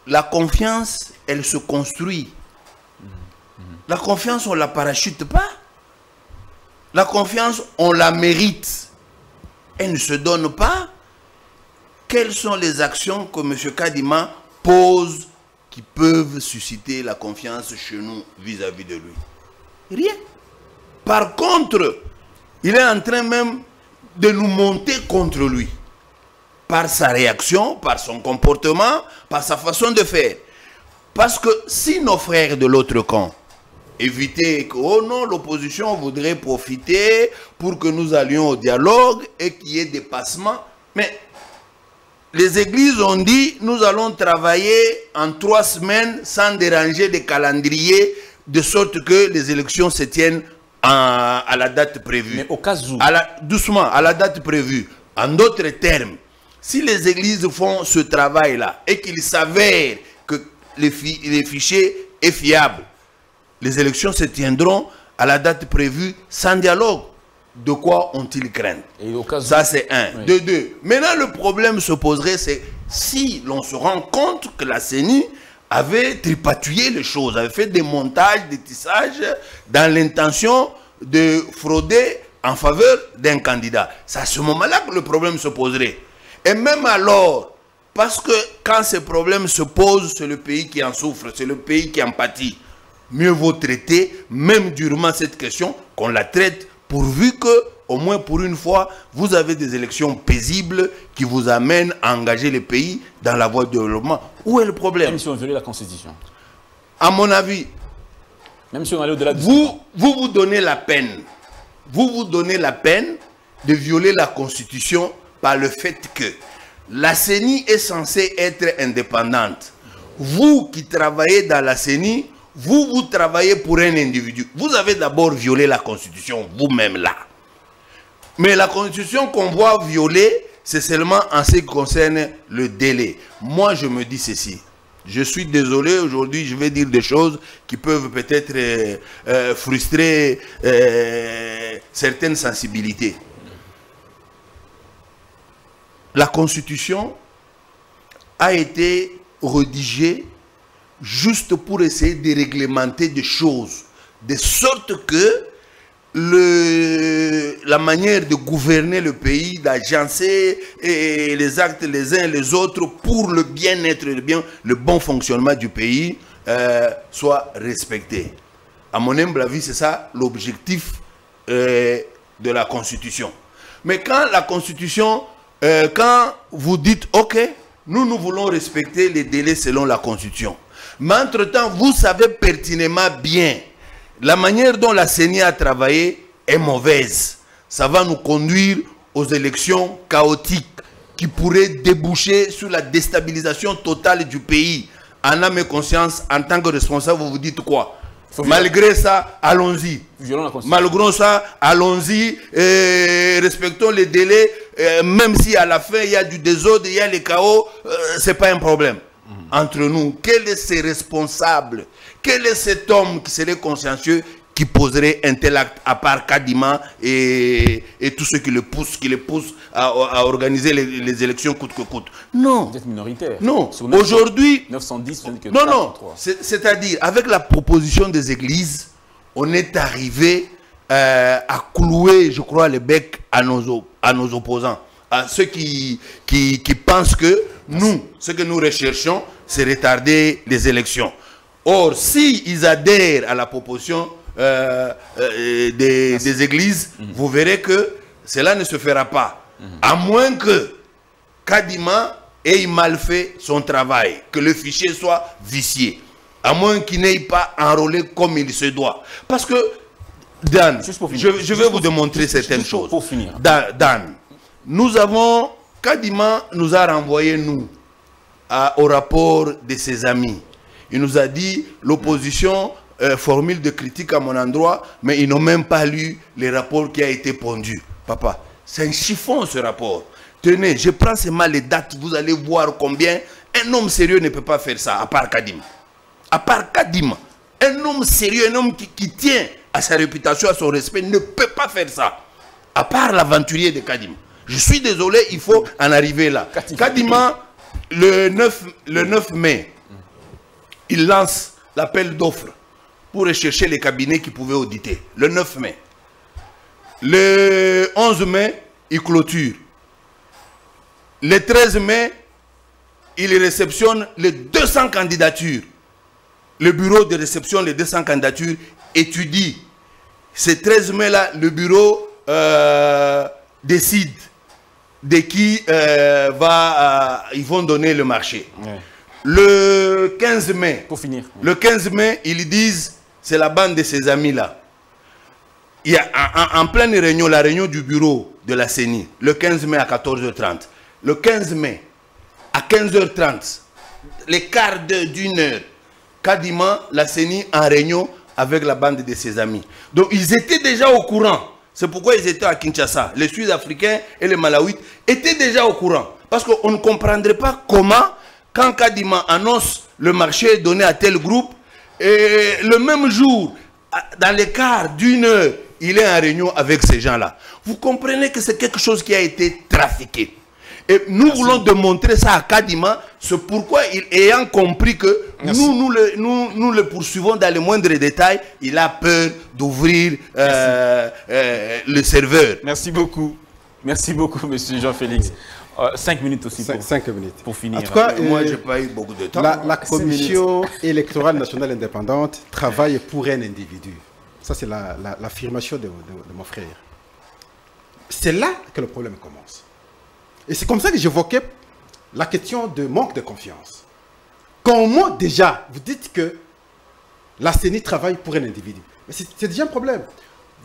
La confiance, elle se construit. La confiance, on ne la parachute pas. La confiance, on la mérite. Elle ne se donne pas. Quelles sont les actions que M. Kadima pose qui peuvent susciter la confiance chez nous vis-à-vis de lui? Rien. Par contre, il est en train même de nous monter contre lui. Par sa réaction, par son comportement, par sa façon de faire. Parce que si nos frères de l'autre camp éviter que, oh non, l'opposition voudrait profiter pour que nous allions au dialogue et qu'il y ait des passements. Mais les églises ont dit, nous allons travailler en trois semaines sans déranger les calendriers, de sorte que les élections se tiennent à, à la date prévue. Mais au cas où, À la- doucement, à la date prévue. En d'autres termes, si les églises font ce travail-là et qu'il s'avère que les, les fichiers est fiable, les élections se tiendront à la date prévue sans dialogue. De quoi ont-ils crainte? Et au cas où, Ça, c'est un. Oui. De deux. Maintenant, le problème se poserait, c'est si l'on se rend compte que la CENI avait tripatouillé les choses, avait fait des montages, des tissages dans l'intention de frauder en faveur d'un candidat. C'est à ce moment-là que le problème se poserait. Et même alors, parce que quand ces problèmes se posent, c'est le pays qui en souffre, c'est le pays qui en pâtit. Mieux vaut traiter, même durement cette question, qu'on la traite, pourvu que, au moins pour une fois, vous avez des élections paisibles qui vous amènent à engager le pays dans la voie du développement. Où est le problème? Même si on violait la Constitution. À mon avis, Même si on allait au-delà de vous, vous vous donnez la peine, vous vous donnez la peine de violer la Constitution par le fait que la CENI est censée être indépendante. Vous qui travaillez dans la CENI, vous, vous travaillez pour un individu. Vous avez d'abord violé la Constitution, vous-même là. Mais la Constitution qu'on voit violer, c'est seulement en ce qui concerne le délai. Moi, je me dis ceci. Je suis désolé, aujourd'hui, je vais dire des choses qui peuvent peut-être euh, euh, frustrer euh, certaines sensibilités. La Constitution a été rédigée juste pour essayer de réglementer des choses, de sorte que la manière de gouverner le pays, d'agencer les actes les uns et les autres pour le bien-être, le, bien, le bon fonctionnement du pays euh, soit respecté. À mon humble avis, c'est ça l'objectif euh, de la Constitution. Mais quand la Constitution, euh, quand vous dites, OK, nous, nous voulons respecter les délais selon la Constitution. Mais entre-temps, vous savez pertinemment bien la manière dont la CENI a travaillé est mauvaise. Ça va nous conduire aux élections chaotiques qui pourraient déboucher sur la déstabilisation totale du pays. En âme et conscience, en tant que responsable, vous vous dites quoi? Malgré ça, allons-y. Malgré ça, allons-y, et respectons les délais, euh, même si à la fin il y a du désordre, il y a les chaos, euh, c'est pas un problème. Entre nous, quel est ce responsable? Quel est cet homme qui serait consciencieux qui poserait un tel acte à part Kadima et, et tous ceux qui le poussent, qui le poussent à, à organiser les, les élections coûte que coûte? Non. Vous êtes minoritaire. Non. Sur 900 Aujourd'hui, 910, vous dites que non, non. 43. C'est- C'est-à-dire, avec la proposition des églises, on est arrivé euh, à clouer, je crois, le bec à nos, à nos opposants. À ceux qui, qui, qui pensent que nous, ce que nous recherchons, c'est retarder les élections. Or, si ils adhèrent à la proposition euh, euh, des, des églises, vous verrez que cela ne se fera pas. À moins que Kadima ait mal fait son travail, que le fichier soit vicié, à moins qu'il n'ait pas enrôlé comme il se doit. Parce que, Dan, je, vais vous démontrer certaines choses. pour finir. Dan, Dan, nous avons, Kadima nous a renvoyé, nous, à- au rapport de ses amis. Il nous a dit, l'opposition euh, formule de critiques à mon endroit, mais ils n'ont même pas lu les rapports qui a été pondu. Papa, c'est un chiffon ce rapport. Tenez, je prends seulement les dates, vous allez voir combien un homme sérieux ne peut pas faire ça, à part Kadim. À part Kadim, un homme sérieux, un homme qui, qui tient à sa réputation, à son respect, ne peut pas faire ça. À part l'aventurier de Kadim. Je suis désolé, il faut en arriver là. Kadim. Kadima, le 9, le 9 mai, il lance l'appel d'offres pour rechercher les cabinets qui pouvaient auditer. Le 9 mai. Le 11 mai, il clôture. Le 13 mai, il réceptionne les 200 candidatures. Le bureau de réception, les 200 candidatures, étudie. Ce 13 mai-là, le bureau euh, décide de qui euh, va, euh, ils vont donner le marché. Ouais. Le 15 mai, Pour finir. le 15 mai, ils disent, c'est la bande de ses amis-là. Il y a en, pleine réunion, la réunion du bureau de la CENI, le 15 mai à 14h30. Le 15 mai, à 15h30, les quarts d'une heure, Kadima, la CENI en réunion avec la bande de ses amis. Donc ils étaient déjà au courant. C'est pourquoi ils étaient à Kinshasa. Les Sud-Africains et les Malawites étaient déjà au courant. Parce qu'on ne comprendrait pas comment, quand Kadima annonce le marché donné à tel groupe, et le même jour, dans quarts d'une heure, il est en réunion avec ces gens-là. Vous comprenez que c'est quelque chose qui a été trafiqué. Et nous voulons démontrer ça à Kadima. C'est pourquoi, il, ayant compris que nous nous le, nous, nous le poursuivons dans les moindres détails, il a peur d'ouvrir euh, euh, le serveur. Merci beaucoup. Merci beaucoup, monsieur Jean-Félix. Euh, cinq minutes aussi Cinq, pour, cinq minutes. pour finir. En tout cas, Moi, euh, j'ai pas eu beaucoup de temps. la, la Commission électorale nationale indépendante travaille pour un individu. Ça, c'est la- la- l'affirmation de, de- de mon frère. C'est là que le problème commence. Et c'est comme ça que j'évoquais la question de manque de confiance. Moi, déjà, vous dites que la CENI travaille pour un individu, c'est déjà un problème.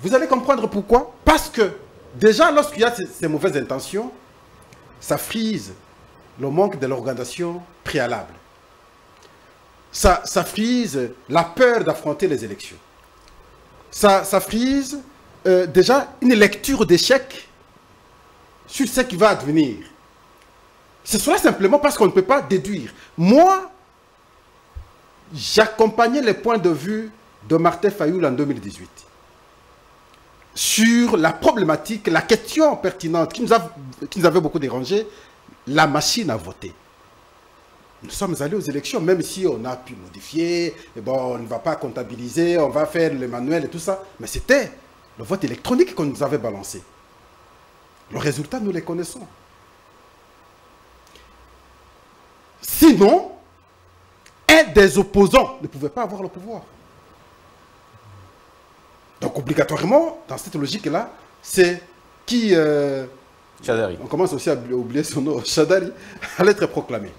Vous allez comprendre pourquoi Parce que déjà, lorsqu'il y a ces, mauvaises intentions, ça frise le manque de l'organisation préalable. Ça, frise la peur d'affronter les élections. Ça, ça frise euh, déjà une lecture d'échec sur ce qui va advenir. C'est cela simplement parce qu'on ne peut pas déduire. Moi, j'accompagnais les points de vue de Martin Fayoul en 2018 sur la problématique, la question pertinente qui nous, avait beaucoup dérangé, la machine à voter. Nous sommes allés aux élections, même si on a pu modifier, on ne va pas comptabiliser, on va faire le manuel et tout ça, mais c'était le vote électronique qu'on nous avait balancé. Le résultat, nous les connaissons. Sinon, un des opposants ne pouvait pas avoir le pouvoir. Donc obligatoirement, dans cette logique-là, c'est qui, euh, Chadari. on commence aussi à oublier son nom, *laughs* Chadari, allait être proclamé.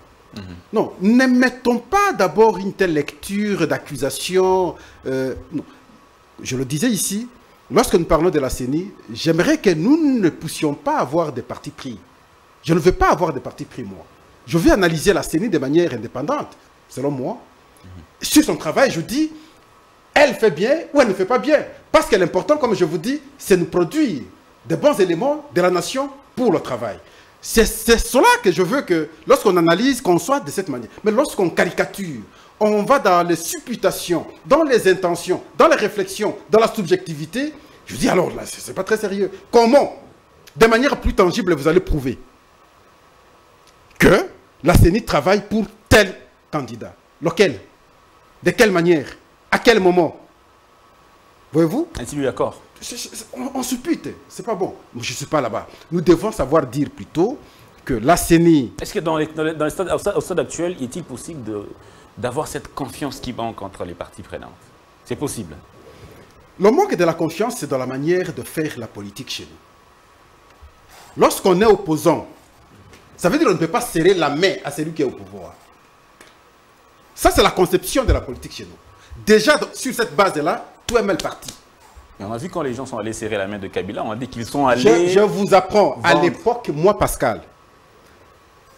Non, ne mettons pas d'abord une telle lecture d'accusation. euh, non. Je le disais ici, lorsque nous parlons de la CENI, j'aimerais que nous ne puissions pas avoir des partis pris. Je ne veux pas avoir des partis pris, moi. Je veux analyser la CENI de manière indépendante, selon moi. Sur son travail, je dis, elle fait bien ou elle ne fait pas bien. Parce que l'important, comme je vous dis, c'est nous produire des bons éléments de la nation pour le travail. C'est cela que je veux que, lorsqu'on analyse, qu'on soit de cette manière. Mais lorsqu'on caricature, on va dans les supputations, dans les intentions, dans les réflexions, dans la subjectivité, je dis alors là, c'est c'est pas très sérieux. Comment, de manière plus tangible, vous allez prouver que la CENI travaille pour tel candidat? Lequel? De quelle manière? À quel moment? Voyez-vous? Est-il d'accord? On, on suppute, c'est pas bon. Je ne suis pas là-bas. Nous devons savoir dire plutôt que la CENI, Est-ce que dans, les, dans les- dans les stades- au, stade, au stade actuel, est-il possible de- d'avoir cette confiance qui manque entre les parties prenantes C'est possible. le manque de la confiance, c'est dans la manière de faire la politique chez nous. Lorsqu'on est opposant, ça veut dire qu'on ne peut pas serrer la main à celui qui est au pouvoir. Ça, c'est la conception de la politique chez nous. Déjà, sur cette base-là, tout est mal parti. Et on a vu quand les gens sont allés serrer la main de Kabila, on a dit qu'ils sont allés... je vous apprends, à l'époque, moi, Pascal,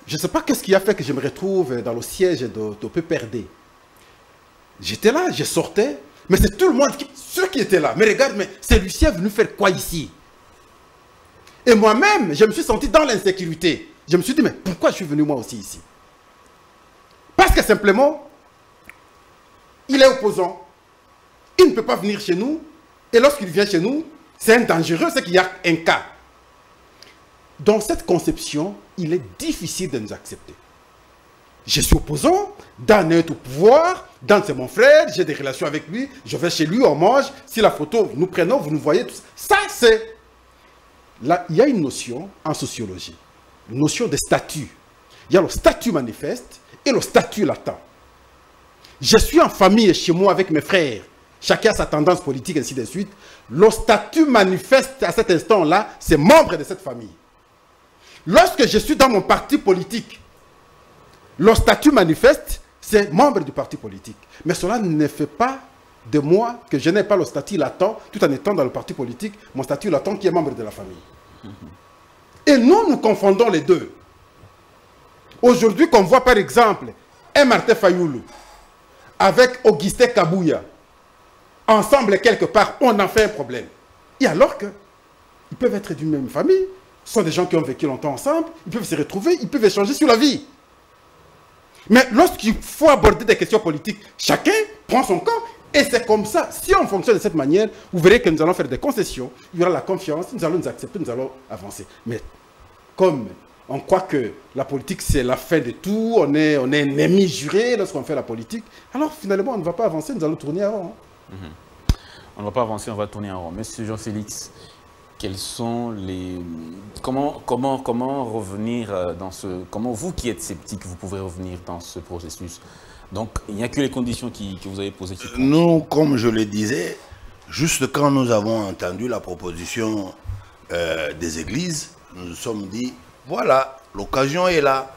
je ne sais pas qu'est-ce qui a fait que je me retrouve dans le siège de, PPRD. J'étais là, je sortais, mais c'est tout le monde, qui, ceux qui étaient là. Mais regarde, mais celui-ci est venu faire quoi ici? Et moi-même, je me suis senti dans l'insécurité. Je me suis dit, mais pourquoi je suis venu moi aussi ici? Parce que simplement, il est opposant. Il ne peut pas venir chez nous. Et lorsqu'il vient chez nous, c'est dangereux, c'est qu'il y a un cas. Dans cette conception, il est difficile de nous accepter. Je suis opposant, Dan est au pouvoir, Dan c'est mon frère, j'ai des relations avec lui, je vais chez lui, on mange, si la photo, nous prenons, vous nous voyez, tout ça, ça c'est... Là, il y a une notion en sociologie, une notion de statut. Il y a le statut manifeste et le statut latent. Je suis en famille chez moi avec mes frères. Chacun a sa tendance politique, ainsi de suite. Le statut manifeste à cet instant-là, c'est membre de cette famille. Lorsque je suis dans mon parti politique, le statut manifeste, c'est membre du parti politique. Mais cela ne fait pas de moi que je n'ai pas le statut latent, tout en étant dans le parti politique, mon statut latent qui est membre de la famille. Et nous, nous confondons les deux. Aujourd'hui, qu'on voit par exemple un Martin Fayoulou avec Augustin Kabouya, ensemble quelque part, on en fait un problème. Et alors que ils peuvent être d'une même famille, ce sont des gens qui ont vécu longtemps ensemble, ils peuvent se retrouver, ils peuvent échanger sur la vie. Mais lorsqu'il faut aborder des questions politiques, chacun prend son camp. Et c'est comme ça. Si on fonctionne de cette manière, vous verrez que nous allons faire des concessions, il y aura la confiance, nous allons nous accepter, nous allons avancer. Mais comme on croit que la politique c'est la fin de tout, on est, on est un ennemi juré lorsqu'on fait la politique. Alors finalement, on ne va pas avancer, nous allons tourner en rond. hein. On ne va pas avancer, on va tourner en rond. Monsieur Jean-Félix, quels sont les... Comment, comment, comment revenir euh, dans ce... Comment vous qui êtes sceptique, vous pouvez revenir dans ce processus? Donc, il n'y a que les conditions qui, que vous avez posées qui. Nous, comme je le disais, juste quand nous avons entendu la proposition euh, des églises, nous nous sommes dit, voilà, l'occasion est là.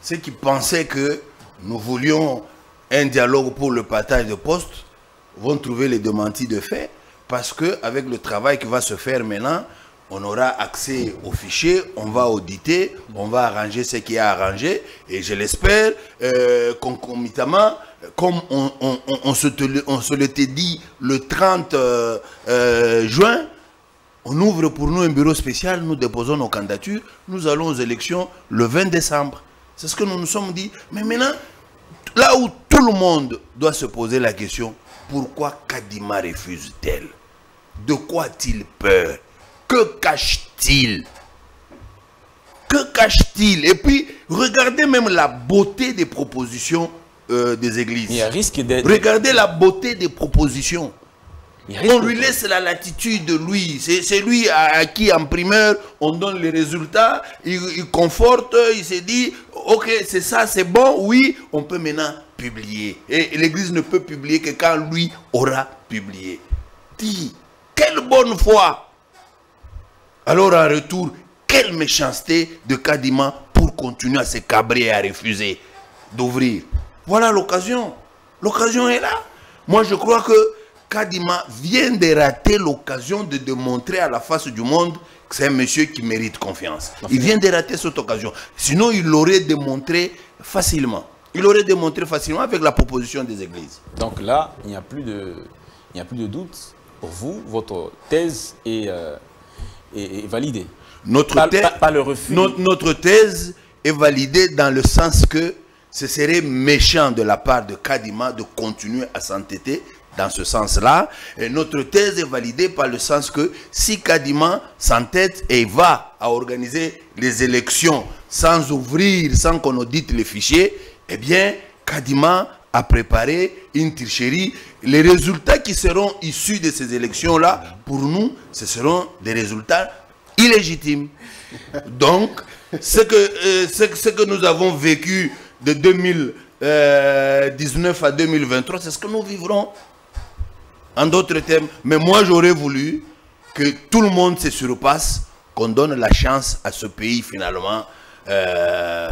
Ceux qui pensaient que nous voulions un dialogue pour le partage de postes vont trouver les démentis de fait, parce qu'avec le travail qui va se faire maintenant, on aura accès aux fichiers, on va auditer, on va arranger ce qui est arrangé, et je l'espère, euh, concomitamment, comme on, se l'était dit le 30 euh, euh, juin, on ouvre pour nous un bureau spécial, nous déposons nos candidatures, nous allons aux élections le 20 décembre. C'est ce que nous nous sommes dit. Mais maintenant, là où tout le monde doit se poser la question, pourquoi Kadima refuse-t-elle? De quoi a-t-il peur? Que cache-t-il? Que cache-t-il? Et puis, regardez même la beauté des propositions euh, des églises. Il y a risque d'être... Regardez la beauté des propositions. On lui laisse la latitude de lui. C'est lui à, à qui, en primeur, on donne les résultats. Il, il conforte, il se dit, ok, c'est ça, c'est bon, oui, on peut maintenant publier. Et l'Église ne peut publier que quand lui aura publié. Dis, quelle bonne foi Alors en retour, quelle méchanceté de Kadima pour continuer à se cabrer et à refuser d'ouvrir. Voilà l'occasion. L'occasion est là. Moi, je crois que Kadima vient de rater l'occasion de démontrer à la face du monde que c'est un monsieur qui mérite confiance. Il vient de rater cette occasion. Sinon, il l'aurait démontré facilement. Il aurait démontré facilement avec la proposition des églises. Donc là, il n'y a plus de, il n'y a plus de doute. Pour vous, votre thèse est, euh, est- est validée. Notre, Pas, thèse, pas- pas le refus. notre, notre thèse est validée dans le sens que ce serait méchant de la part de Kadima de continuer à s'entêter dans ce sens-là. Notre thèse est validée par le sens que si Kadima s'entête et va à organiser les élections sans ouvrir, sans qu'on audite les fichiers, eh bien, Kadima a préparé une tricherie. Les résultats qui seront issus de ces élections-là, pour nous, ce seront des résultats illégitimes. Donc, ce que, euh, ce, que- nous avons vécu de 2019 à 2023, c'est ce que nous vivrons en d'autres termes. Mais moi, j'aurais voulu que tout le monde se surpasse, qu'on donne la chance à ce pays finalement euh,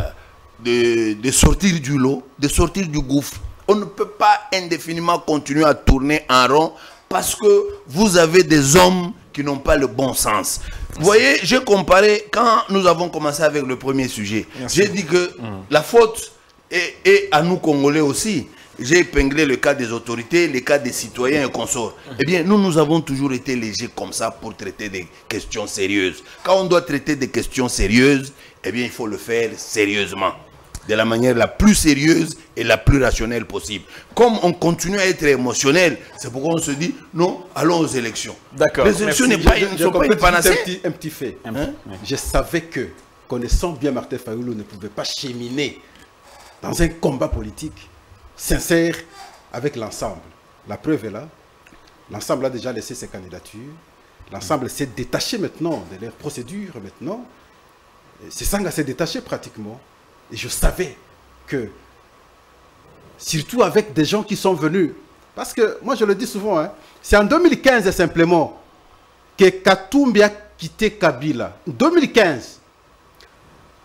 de sortir du lot, de sortir du gouffre. On ne peut pas indéfiniment continuer à tourner en rond parce que vous avez des hommes qui n'ont pas le bon sens. Vous voyez, j'ai comparé, quand nous avons commencé avec le premier sujet, j'ai dit que la faute est, est à nous Congolais aussi. J'ai épinglé le cas des autorités, le cas des citoyens et consorts. Eh bien, nous, nous avons toujours été légers comme ça pour traiter des questions sérieuses. Quand on doit traiter des questions sérieuses, eh bien, il faut le faire sérieusement. De la manière la plus sérieuse et la plus rationnelle possible. Comme on continue à être émotionnel, c'est pourquoi on se dit, non, allons aux élections. D'accord. Les élections ne sont pas une juste un panacée. petit, un petit fait. Hein? oui. Je savais que, connaissant bien Martin Fayoulou, ne pouvait pas cheminer dans un combat politique sincère avec l'ensemble. La preuve est là. L'ensemble a déjà laissé ses candidatures. L'ensemble s'est détaché maintenant de leurs procédures maintenant. Et Sesanga s'est détaché pratiquement. Et je savais que, surtout avec des gens qui sont venus, parce que moi je le dis souvent, hein, c'est en 2015 simplement que Katumbi a quitté Kabila. 2015.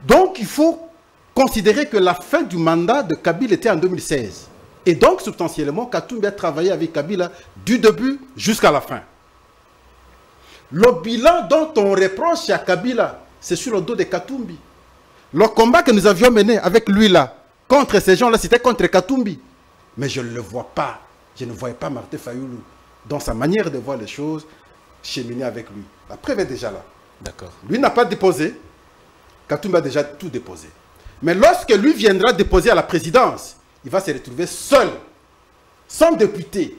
Donc il faut considérer que la fin du mandat de Kabila était en 2016. Et donc substantiellement, Katumbi a travaillé avec Kabila du début jusqu'à la fin. Le bilan dont on reproche à Kabila, c'est sur le dos de Katumbi. Le combat que nous avions mené avec lui là, contre ces gens-là, c'était contre Katumbi. Mais je ne le vois pas. Je ne voyais pas Martin Fayoulou, dans sa manière de voir les choses, cheminer avec lui. La preuve est déjà là. D'accord. Lui n'a pas déposé. Katumbi a déjà tout déposé. Mais lorsque lui viendra déposer à la présidence, il va se retrouver seul, sans député.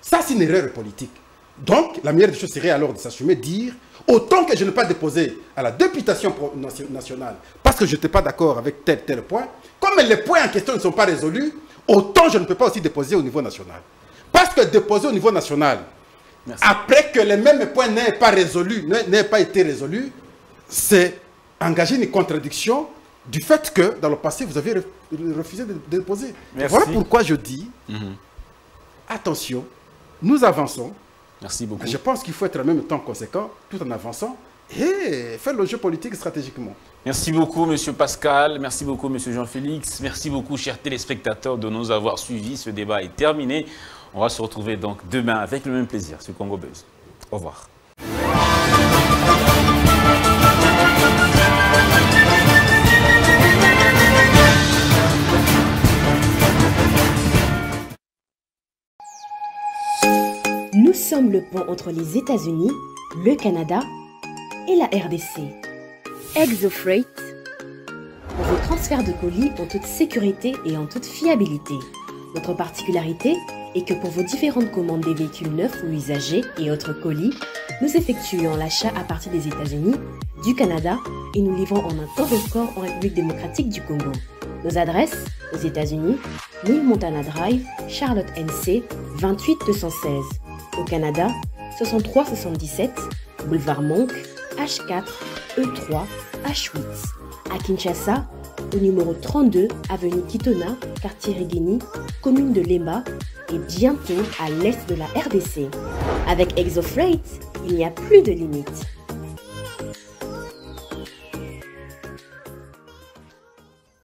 Ça, c'est une erreur politique. Donc, la meilleure des choses serait alors de s'assumer, dire autant que je n'ai pas déposé à la députation nationale parce que je n'étais pas d'accord avec tel tel point, comme les points en question ne sont pas résolus, autant je ne peux pas aussi déposer au niveau national. Parce que déposer au niveau national, après que les mêmes points n'aient pas résolu, n'aient pas été résolus, c'est engager une contradiction du fait que dans le passé, vous avez refusé de déposer. Voilà pourquoi je dis, mhm. attention, nous avançons. Merci beaucoup. Je pense qu'il faut être en même temps conséquent, tout en avançant, et faire le jeu politique stratégiquement. Merci beaucoup, Monsieur Pascal. Merci beaucoup, Monsieur Jean-Félix. Merci beaucoup, chers téléspectateurs, de nous avoir suivis. Ce débat est terminé. On va se retrouver donc demain avec le même plaisir sur Congo Buzz. Au revoir. Sommes le pont entre les États-Unis, le Canada et la RDC. ExoFreight pour vos transferts de colis en toute sécurité et en toute fiabilité. Notre particularité est que pour vos différentes commandes des véhicules neufs ou usagés et autres colis, nous effectuons l'achat à partir des États-Unis, du Canada et nous livrons en un temps record en République démocratique du Congo. Nos adresses aux États-Unis, 1000 Montana Drive, Charlotte NC, 28216. Au Canada, 6377, boulevard Monk, H4, E3, H8. À Kinshasa, au numéro 32, avenue Kitona, quartier Rigeni, commune de Lema, et bientôt à l'est de la RDC. Avec ExoFreight, il n'y a plus de limites.